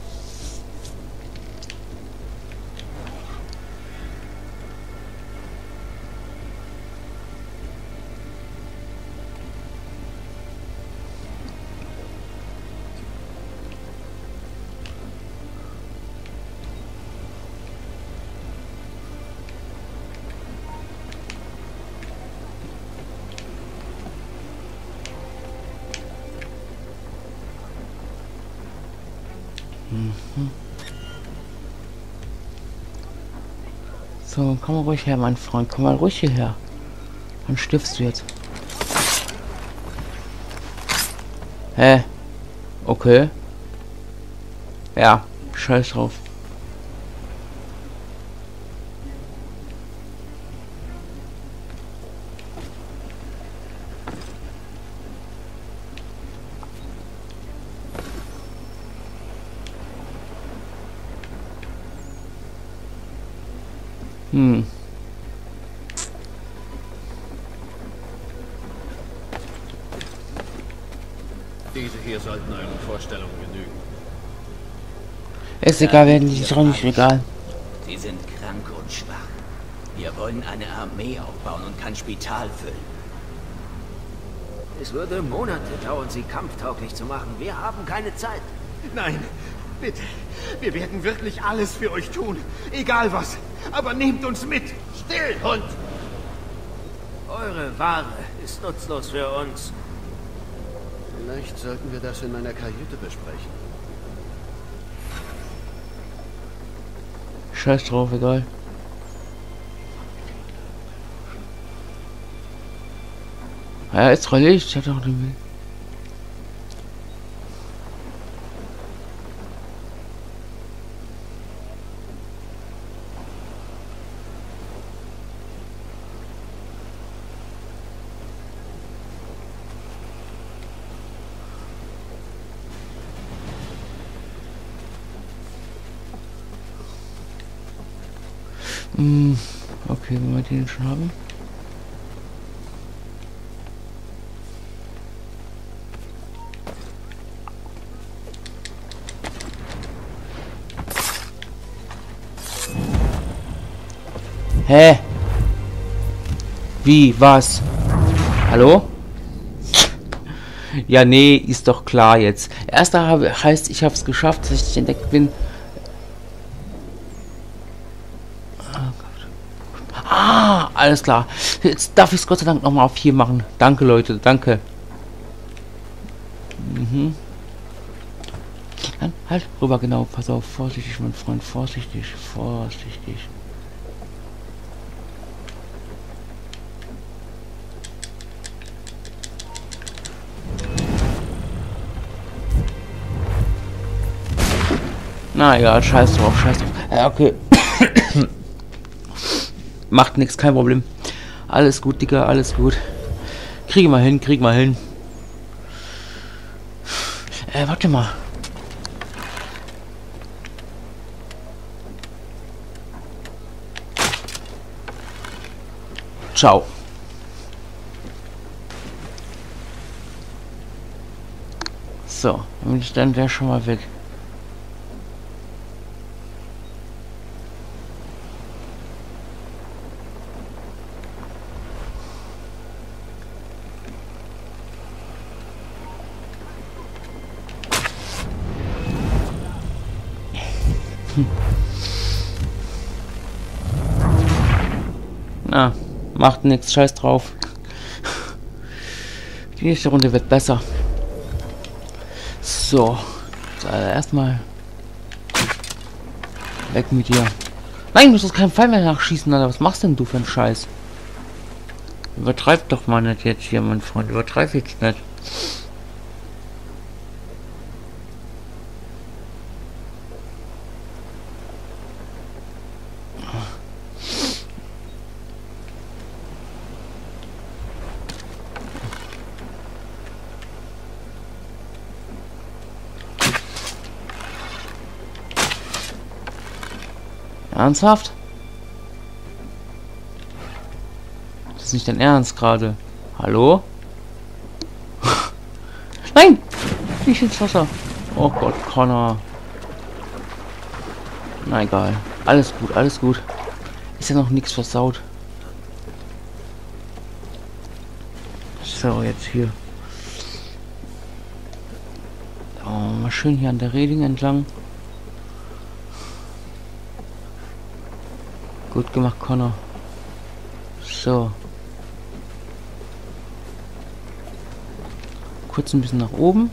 Komm mal ruhig her, mein Freund. Komm mal ruhig hierher. Dann stirbst du jetzt. Hä? Okay. Ja, scheiß drauf. Sollten euren Vorstellungen genügen. Ist egal, werden die doch nicht egal. Sie sind krank und schwach. Wir wollen eine Armee aufbauen und kein Spital füllen. Es würde Monate dauern, sie kampftauglich zu machen. Wir haben keine Zeit. Nein, bitte. Wir werden wirklich alles für euch tun. Egal was. Aber nehmt uns mit. Still, Hund! Eure Ware ist nutzlos für uns. Vielleicht sollten wir das in meiner Kajüte besprechen. Scheiß drauf, egal. Ja, jetzt rolle ich. Ich hab doch nicht. Hm, okay, wenn wir den schon haben. Hä? Wie? Was? Hallo? Ja, nee, ist doch klar jetzt. Erster habe, heißt, ich habe es geschafft, dass ich entdeckt bin. Alles klar. Jetzt darf ich es Gott sei Dank nochmal auf hier machen. Danke, Leute, danke. Mhm. Dann halt rüber, genau. Pass auf, vorsichtig, mein Freund, vorsichtig, vorsichtig. Na egal, scheiß drauf, scheiß drauf. Ja, okay. Macht nichts, kein Problem. Alles gut, Digga, alles gut. Kriege mal hin, krieg mal hin. Äh, warte mal. Ciao. So, dann wäre schon mal weg. Macht nichts, scheiß drauf. Die nächste Runde wird besser. So, äh, erstmal weg mit dir. Nein, du sollst keinen Fall mehr nachschießen, Alter. Was machst denn du für einen Scheiß? Übertreib doch mal nicht jetzt hier, mein Freund. Übertreib jetzt nicht. Ernsthaft? Das ist nicht dein Ernst gerade. Hallo? Nein! Nicht ins Wasser. Oh Gott, Connor. Na egal. Alles gut, alles gut. Ist ja noch nichts versaut. So, jetzt hier. Oh, mal schön hier an der Reding entlang. Gut gemacht, Connor. So. Kurz ein bisschen nach oben.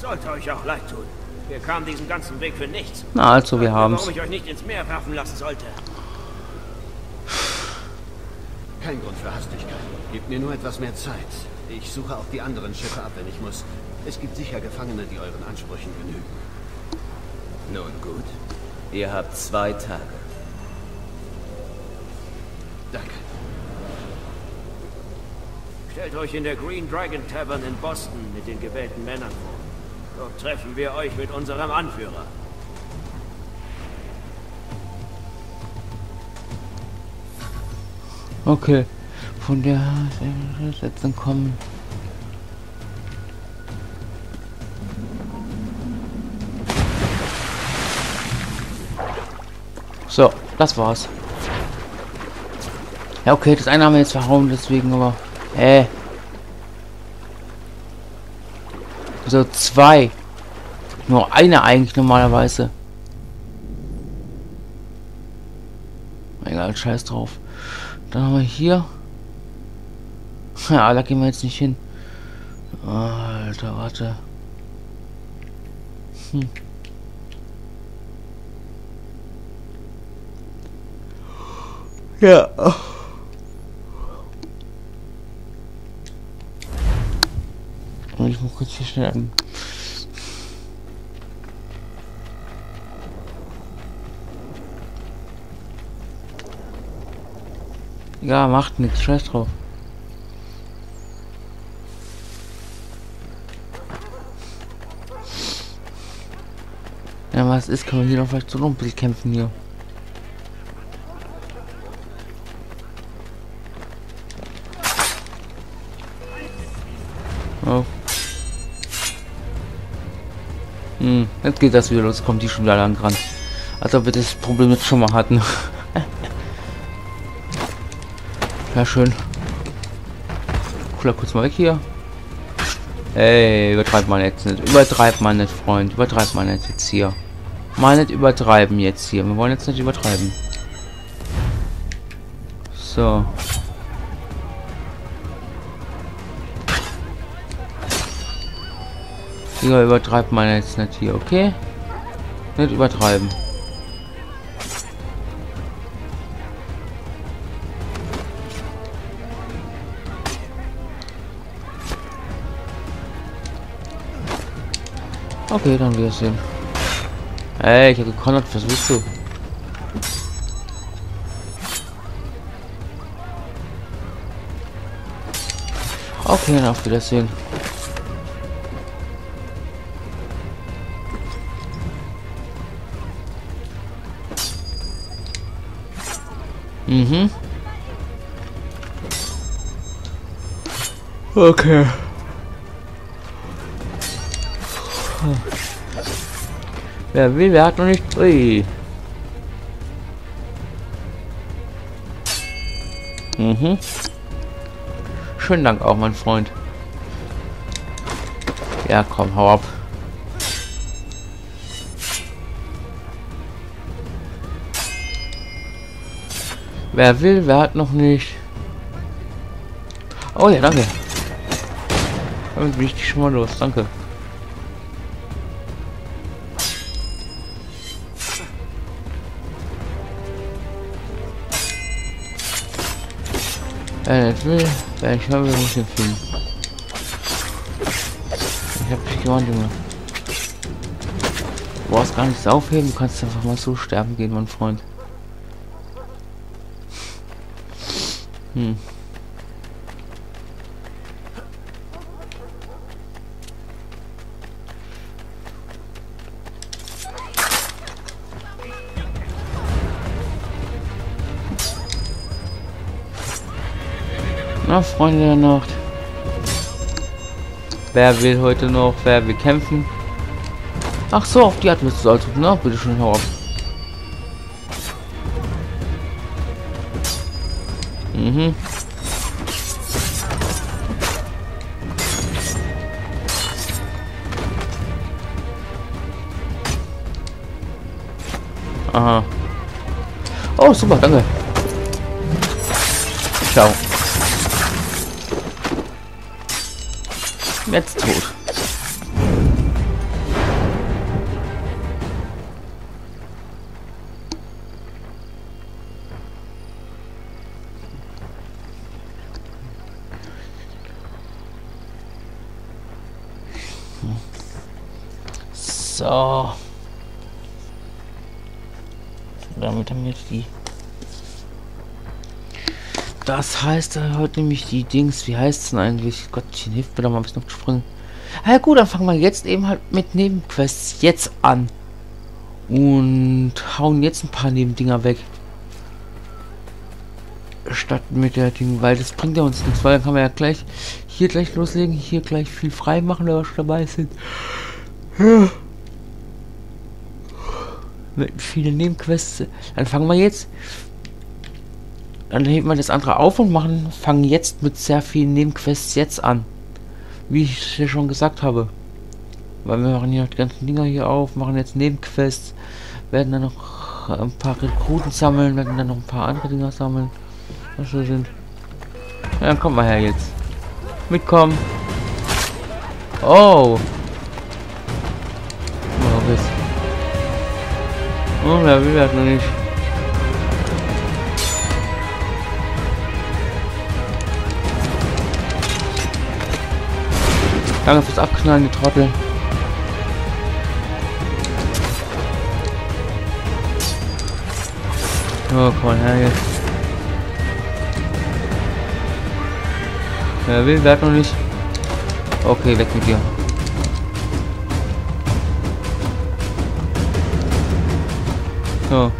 Sollte euch auch leid tun. Wir kamen diesen ganzen Weg für nichts. Na, also, wir haben's. Warum ich euch nicht ins Meer werfen lassen sollte. Kein Grund für Hastigkeit. Gebt mir nur etwas mehr Zeit. Ich suche auch die anderen Schiffe ab, wenn ich muss. Es gibt sicher Gefangene, die euren Ansprüchen genügen. Nun gut. Ihr habt zwei Tage. Danke. Stellt euch in der Green Dragon Tavern in Boston mit den gewählten Männern vor. Dort treffen wir euch mit unserem Anführer. Okay. Von der Setzung kommen. So, das war's. Ja, okay, das eine haben wir jetzt verhauen, deswegen aber. Äh. So, zwei. Nur eine eigentlich normalerweise. Egal, scheiß drauf. Dann haben wir hier. Ja, da gehen wir jetzt nicht hin. Alter, warte. Hm. Ja. Muss kurz hier schnell an. Ja, macht nichts, scheiß drauf. Ja, was ist, können wir hier noch vielleicht so bisschen kämpfen hier. Oh. Jetzt geht das wieder los, kommt die schon wieder lang ran. Als ob wir das Problem jetzt schon mal hatten. ja, schön. Cooler, kurz mal weg hier. Ey, übertreibt man jetzt nicht. Übertreibt man nicht, Freund. Übertreibt man nicht jetzt hier. Mal nicht übertreiben jetzt hier. Wir wollen jetzt nicht übertreiben. So. Digga, übertreibt man jetzt nicht hier, okay? Nicht übertreiben. Okay, dann wir sehen. Ey, ich habe gekontert, was willst du? Okay, dann auf Wiedersehen. Mhm. Okay. Wer will, wer hat noch nicht Ui. Mhm. Schönen Dank auch, mein Freund. Ja, komm, hau ab. Wer will, wer hat noch nicht. Oh ja, danke. Damit bin ich schon mal los, danke. Wer nicht will, wer ich habe, muss ich finden. Ich hab dich gewarnt, Junge. Du brauchst gar nichts aufheben, du kannst einfach mal so sterben gehen, mein Freund. Hm. Na, Freunde der Nacht. Wer will heute noch? Wer will kämpfen? Ach so, auf die Art willst du also. Na, bitte schön, hau ab. Mhm. Aha. Oh, super, danke. Ciao. Jetzt tot. Die. Das heißt äh, heute nämlich die Dings. Wie heißt es denn eigentlich? Gottchen, hilft mir doch mal ein bisschen gesprungen. Ah ja gut, dann fangen wir jetzt eben halt mit Nebenquests jetzt an. Und hauen jetzt ein paar Nebendinger weg. Statt mit der Ding, weil das bringt ja uns nichts, weil dann kann man ja gleich hier gleich loslegen, hier gleich viel frei machen, wenn wir schon dabei sind. Ja. Mit vielen Nebenquests. Dann fangen wir jetzt. Dann heben wir das andere auf und machen, fangen jetzt mit sehr vielen Nebenquests jetzt an. Wie ich ja schon gesagt habe. Weil wir machen hier die ganzen Dinger hier auf, machen jetzt Nebenquests, werden dann noch ein paar Rekruten sammeln, werden dann noch ein paar andere Dinger sammeln. Was so sind. Ja, dann kommt mal her jetzt. Mitkommen. Oh, Oh, wer will das noch nicht? Danke fürs Abknallen, die Trottel. Oh, komm mal her jetzt. Wer will, wer hat noch nicht? Okay, weg mit dir. So.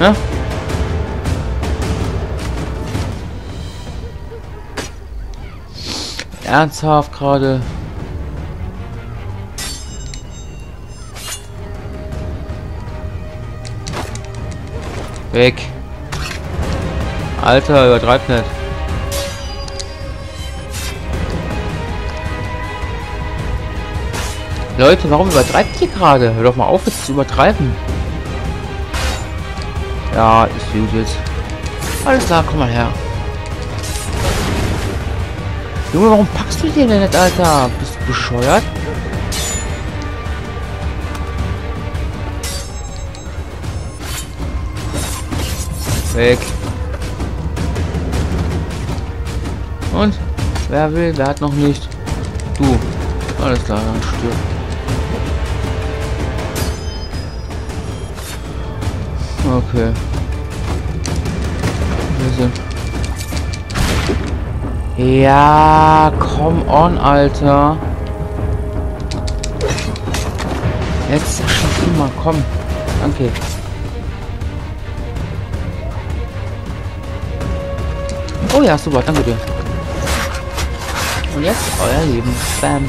Ja? Ernsthaft gerade. Weg. Alter, übertreib nicht. Leute, warum übertreibt ihr gerade? Hör doch mal auf, jetzt zu übertreiben. Ja, ist gut jetzt. Alles klar, komm mal her. Junge, warum packst du den denn nicht, Alter? Bist du bescheuert? Weg. Und? Wer will? Wer hat noch nicht? Du. Alles klar, dann stirb. Okay. Sind. Ja, come on, Alter. Jetzt schieß du mal, komm. Danke. Oh ja, super, danke dir. Und jetzt euer Leben. Bam.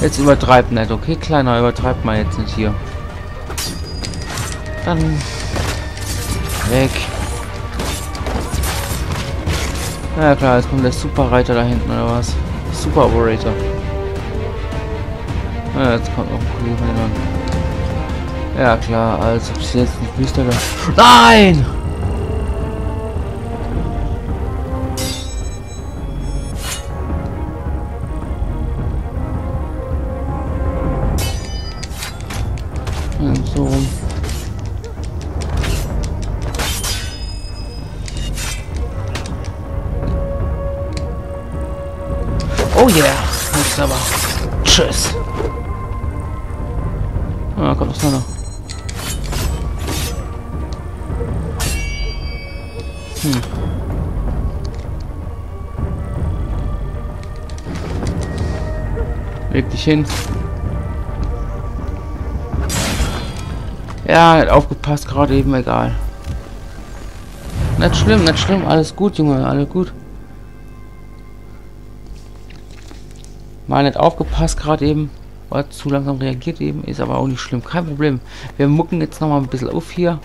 Jetzt übertreibt nicht, okay? Kleiner, übertreibt mal jetzt nicht hier. Dann weg. Ja klar, jetzt kommt der Superreiter da hinten oder was? Super Operator. Ja, jetzt kommt noch ein Kollege Ja klar, als ob sie jetzt nicht wüsste. Nein! Dich hin. Ja, hat aufgepasst, gerade eben egal. Nicht schlimm, nicht schlimm, alles gut, Junge, alles gut. Mal nicht aufgepasst, gerade eben. War zu langsam reagiert eben, ist aber auch nicht schlimm, kein Problem. Wir mucken jetzt noch mal ein bisschen auf hier.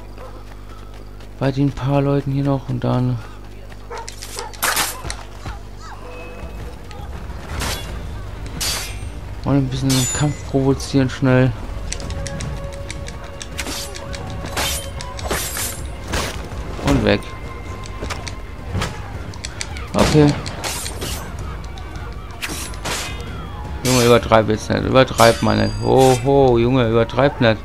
Bei den paar Leuten hier noch und dann... Wollen ein bisschen Kampf provozieren schnell. Und weg. Okay. Junge, übertreib jetzt nicht. Übertreib mal nicht. Ho, ho, Junge, übertreib nicht.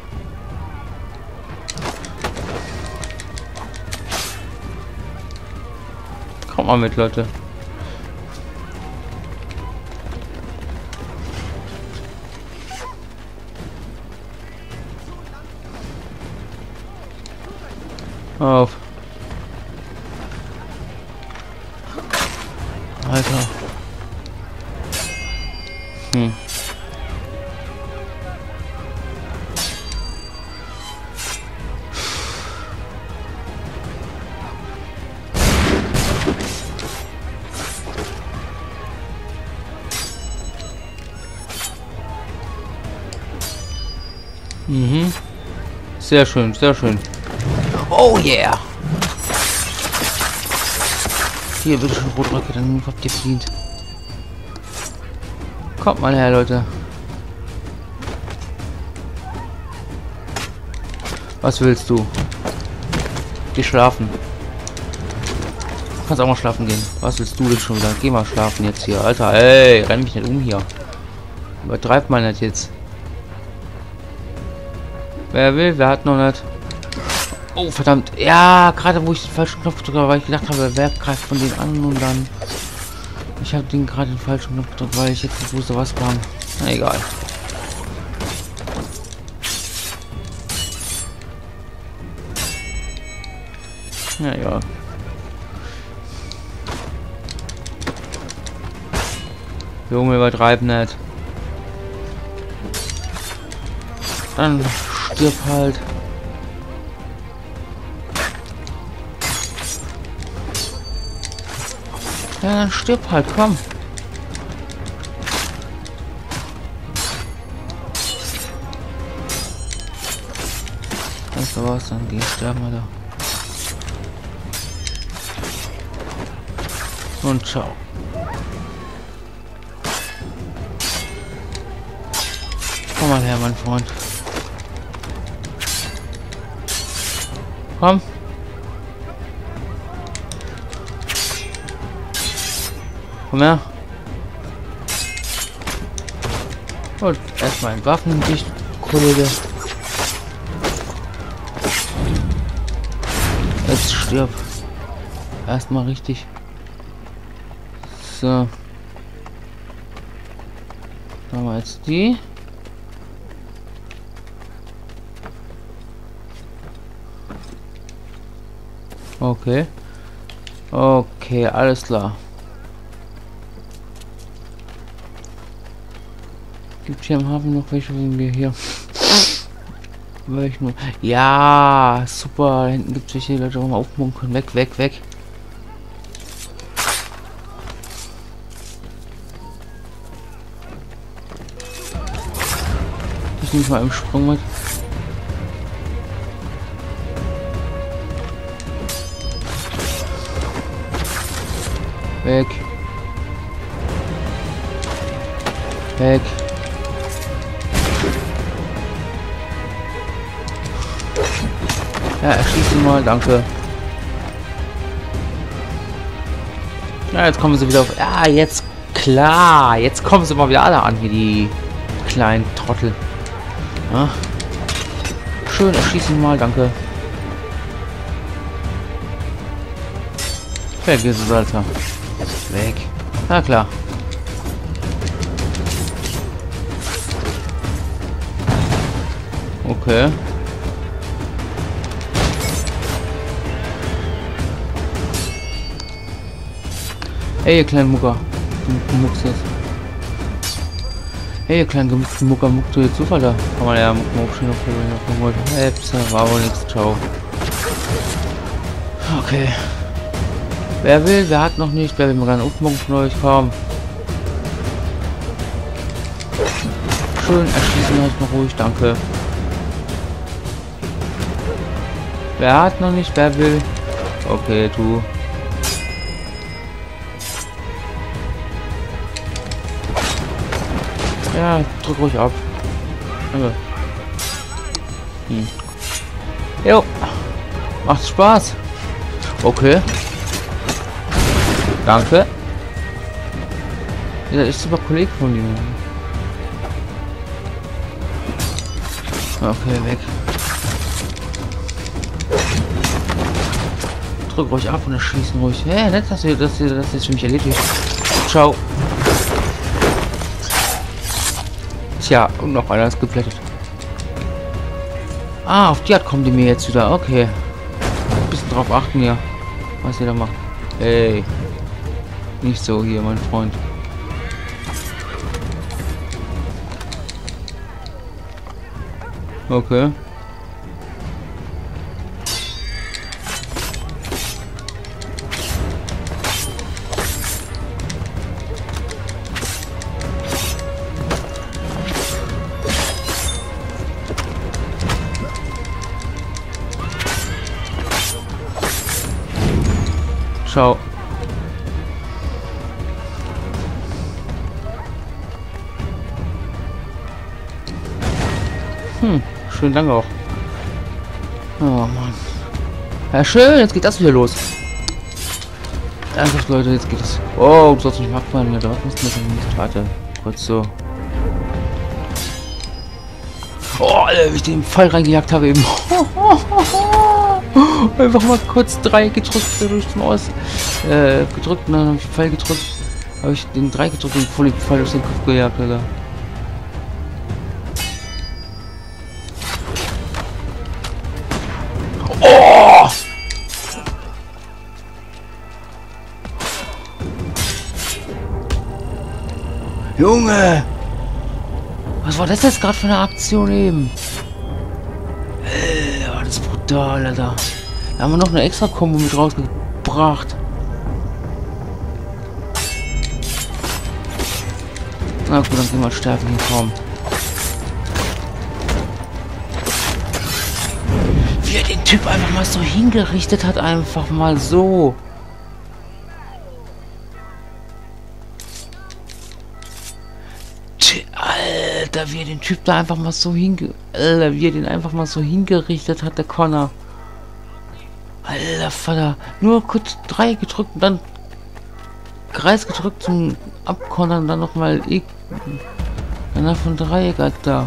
Kommt mal mit, Leute. Auf. Alter. Hm. Mhm. Sehr schön, sehr schön. Oh yeah. Hier, bitte schon Rotröcke, dann habt ihr verdient. Kommt mal her, Leute. Was willst du? Geh schlafen. Du kannst auch mal schlafen gehen. Was willst du denn schon wieder? Geh mal schlafen jetzt hier. Alter, ey, renn mich nicht um hier. Übertreibt man nicht jetzt. Wer will, wer hat noch nicht. Oh, verdammt. Ja, gerade wo ich den falschen Knopf drücke, weil ich gedacht habe, wer greift von denen an und dann... Ich habe den gerade den falschen Knopf gedrückt, weil ich jetzt nicht wusste, was kam. Na, egal. Ja, ja. Junge, übertreib nicht. Dann stirb halt. Ja, dann stirb halt, komm. Weißt du was, dann geh sterben, Alter. Und ciao. Komm mal her, mein Freund. Komm. Komm her. Und erstmal ein Waffendicht, Kollege. Jetzt stirb. Erstmal richtig. So. Machen wir jetzt die. Okay. Okay, alles klar. Gibt hier im Hafen noch welche, wo wir hier... Welche nur... Ja, super. Da hinten gibt es welche Leute, wo wir aufbauen können. Weg, weg, weg. Ich nehme mal im Sprung mit. Weg. Weg. Ja, erschießen mal, danke. Ja, jetzt kommen sie wieder auf. Ja, jetzt klar. Jetzt kommen sie mal wieder alle an, hier die kleinen Trottel. Ja. Schön erschießen mal, danke. Vergiss es, Alter. Weg. Na klar. Okay. Hey, ihr kleinen Mucker. Muckst das. Hey, ihr kleinen Mucker, muck du jetzt Zufall da? Komm mal her, muck mal schon auf Hey, war wohl nichts. Ciao. Okay. Wer will, wer hat noch nicht, wer will mal gerne Aufmucken von euch, komm. Schön erschließen euch mal ruhig, danke. Wer hat noch nicht, wer will? Okay, du. Drück ruhig ab. Danke. Hm. Jo. Macht Spaß. Okay. Danke. Ja, ist super Kollege von dir. Okay, weg. drückt ruhig ab und dann schießen ruhig. Hey, nett, dass ihr das jetzt für mich erledigt. Ciao. Tja, und noch einer ist geplättet. Ah, auf die Art kommen die mir jetzt wieder. Okay. Ein bisschen drauf achten hier, was ihr da macht. Ey. Nicht so hier, mein Freund. Okay. Schönen Dank auch. Oh Mann. Ja schön, jetzt geht das wieder los. Ernsthaft Leute, jetzt geht es. Oh, du sollst nicht abfahren hier, dort musst du nicht. Warte, kurz so. Oh, Alter, wie ich den Fall reingejagt habe eben. Einfach mal kurz drei gedrückt durch den Aus. Äh, gedrückt und dann habe ich den Pfeil gedrückt. Habe ich den drei gedrückt und voll den Pfeil aus dem Kopf gejagt, Alter. Junge! Was war das jetzt gerade für eine Aktion eben? Äh, das ist brutal, Alter. Da haben wir noch eine extra Kombo mit rausgebracht. Na gut, dann gehen wir sterben hinkommen. Wie er den Typ einfach mal so hingerichtet hat, einfach mal so. Wie er den Typ da einfach mal so hinge... Alter, wie er den einfach mal so hingerichtet hat, der Connor. Alter Vater. Nur kurz drei gedrückt und dann Kreis gedrückt zum Abkonnen, dann nochmal E. Dann von Dreieck, Alter.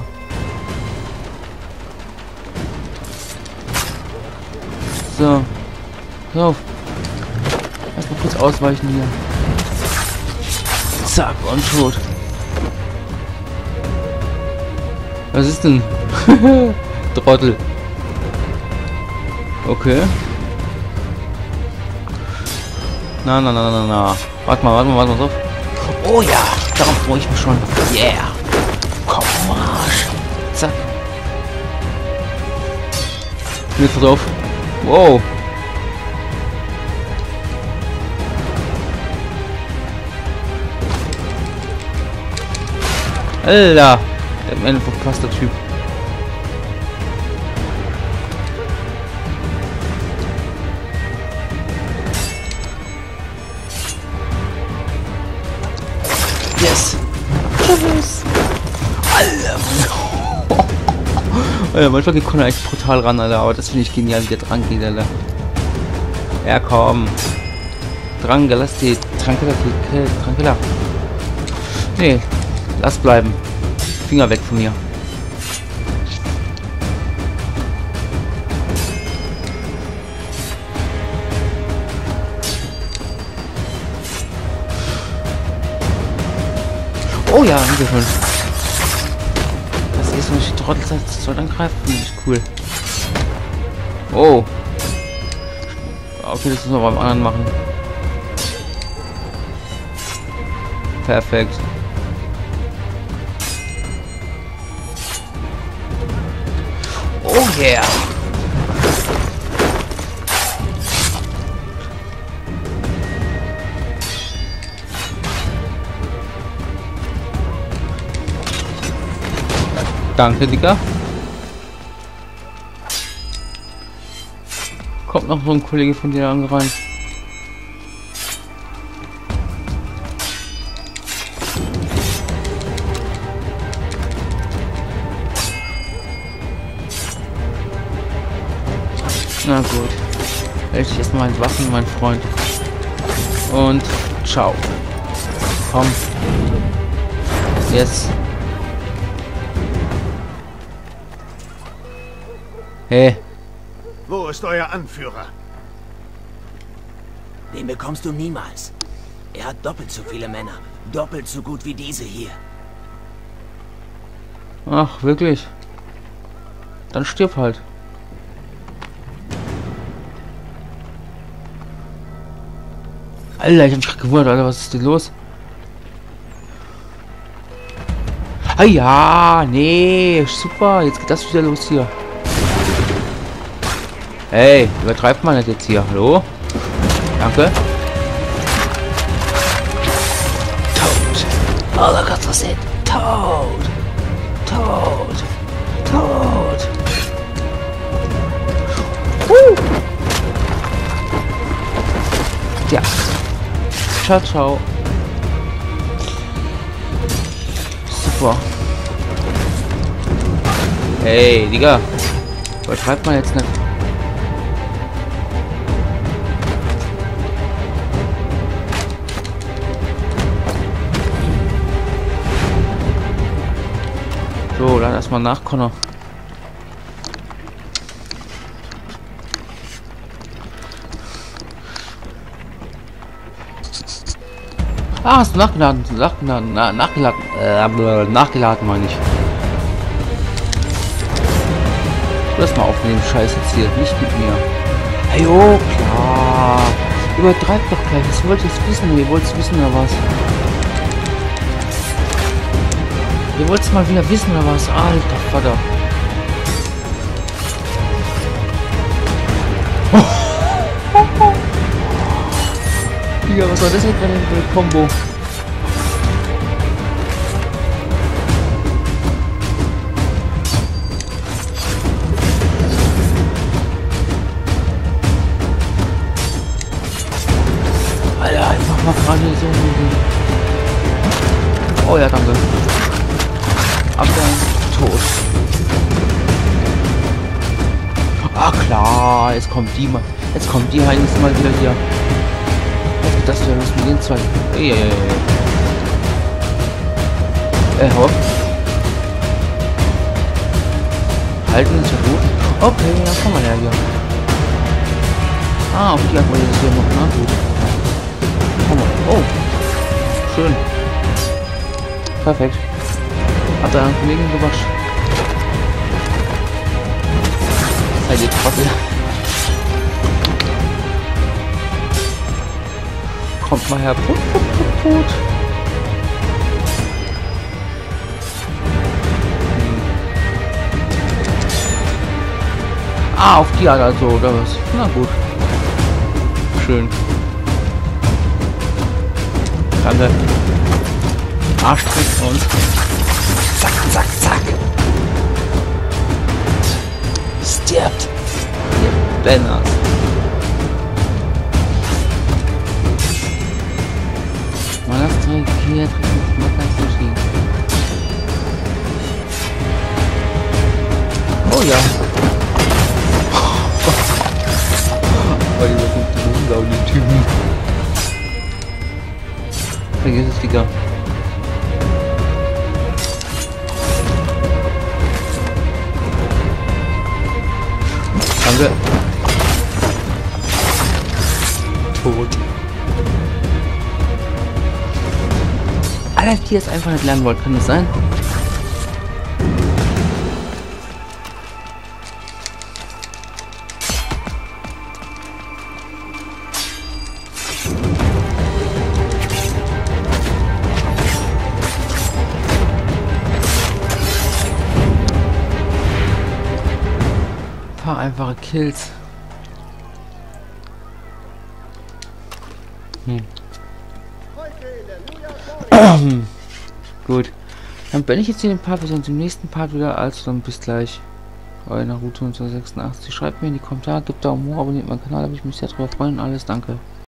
So. Hör auf. Erstmal kurz ausweichen hier. Zack, und tot. Was ist denn? Trottel. Okay. Na, na, na, na, na. Warte mal, warte mal, warte mal. So. Oh ja, darauf freue ich mich schon. Yeah. Komm, Marsch. Zack. Jetzt drauf. Wow. Alter. Passt der Typ. Yes. Tschüss. Alter. ja, manchmal geht Connor echt brutal ran, Alter. Aber das finde ich genial, wie der dran geht, Alter. Ja, komm. Drange, lass die Tranquilla, Tranquilla. Nee, lass bleiben. Finger weg von mir. Oh ja, angehört. Das ist nicht Trottel soll dann greifen. Finde ich cool. Oh. Okay, das müssen wir beim anderen machen. Perfekt. Yeah. Danke, Digga. Kommt noch so ein Kollege von dir angerannt. Meine Waffen, mein Freund. Und ciao. Komm. Jetzt. Hey. Wo ist euer Anführer? Den bekommst du niemals. Er hat doppelt so viele Männer. Doppelt so gut wie diese hier. Ach, wirklich? Dann stirb halt. Alter, ich hab mich gewundert, Alter, was ist denn los? Ah ja, nee, super, jetzt geht das wieder los hier. Hey, übertreibt man das jetzt hier, hallo? Danke. Tot. Oh was ist Tot. Tot. Ciao, ciao. Super. Hey, Digga. Übertreibt man jetzt nicht. So, dann erstmal nach, Connor. Ah, hast du nachgeladen, nachgeladen, na, nachgeladen, äh, nachgeladen meine ich. Lass mal aufnehmen, Scheiß jetzt hier, nicht mit mir. Hey, oh, klar. Übertreibt doch gleich, was wollt ihr jetzt wissen? Ihr wollt wissen oder was? Ihr wollt mal wieder wissen oder was? Alter Vater. Digga, war das für eine Kombo? Alter, einfach mal gerade so. Oh ja, danke. Abwehr, tot. Ah klar, jetzt kommt die mal. Jetzt kommt die Heinz mal wieder hier. Was das denn los mit den zwei? Ey. Äh, hopp. Halten ist ja gut. Okay, dann kommen wir ja hier. Ah, auf die Art wollte ich das hier noch, na gut. Oh. Schön. Perfekt. Hat er einen Kollegen gewaschen. Seid ihr Trottel. Kommt mal her. Put, put, put, put. Ah, auf die Art also, oder was? Na gut. Schön. Danke. Arschtrick und zack, zack, zack. Stirbt. Ihr Benners. Es verstehen. Oh ja. Oh, dieser gute Sau, die Typen. Vergiss es, Digga. Danke. Die jetzt einfach nicht lernen wollt, kann das sein? paar einfache Kills. Dann bin ich jetzt hier den Part, wir sehen uns im nächsten Part wieder. Also dann bis gleich. Euer Naruto 1986. Schreibt mir in die Kommentare, gebt Daumen hoch, abonniert meinen Kanal, würde ich mich sehr drüber freuen. Alles, danke.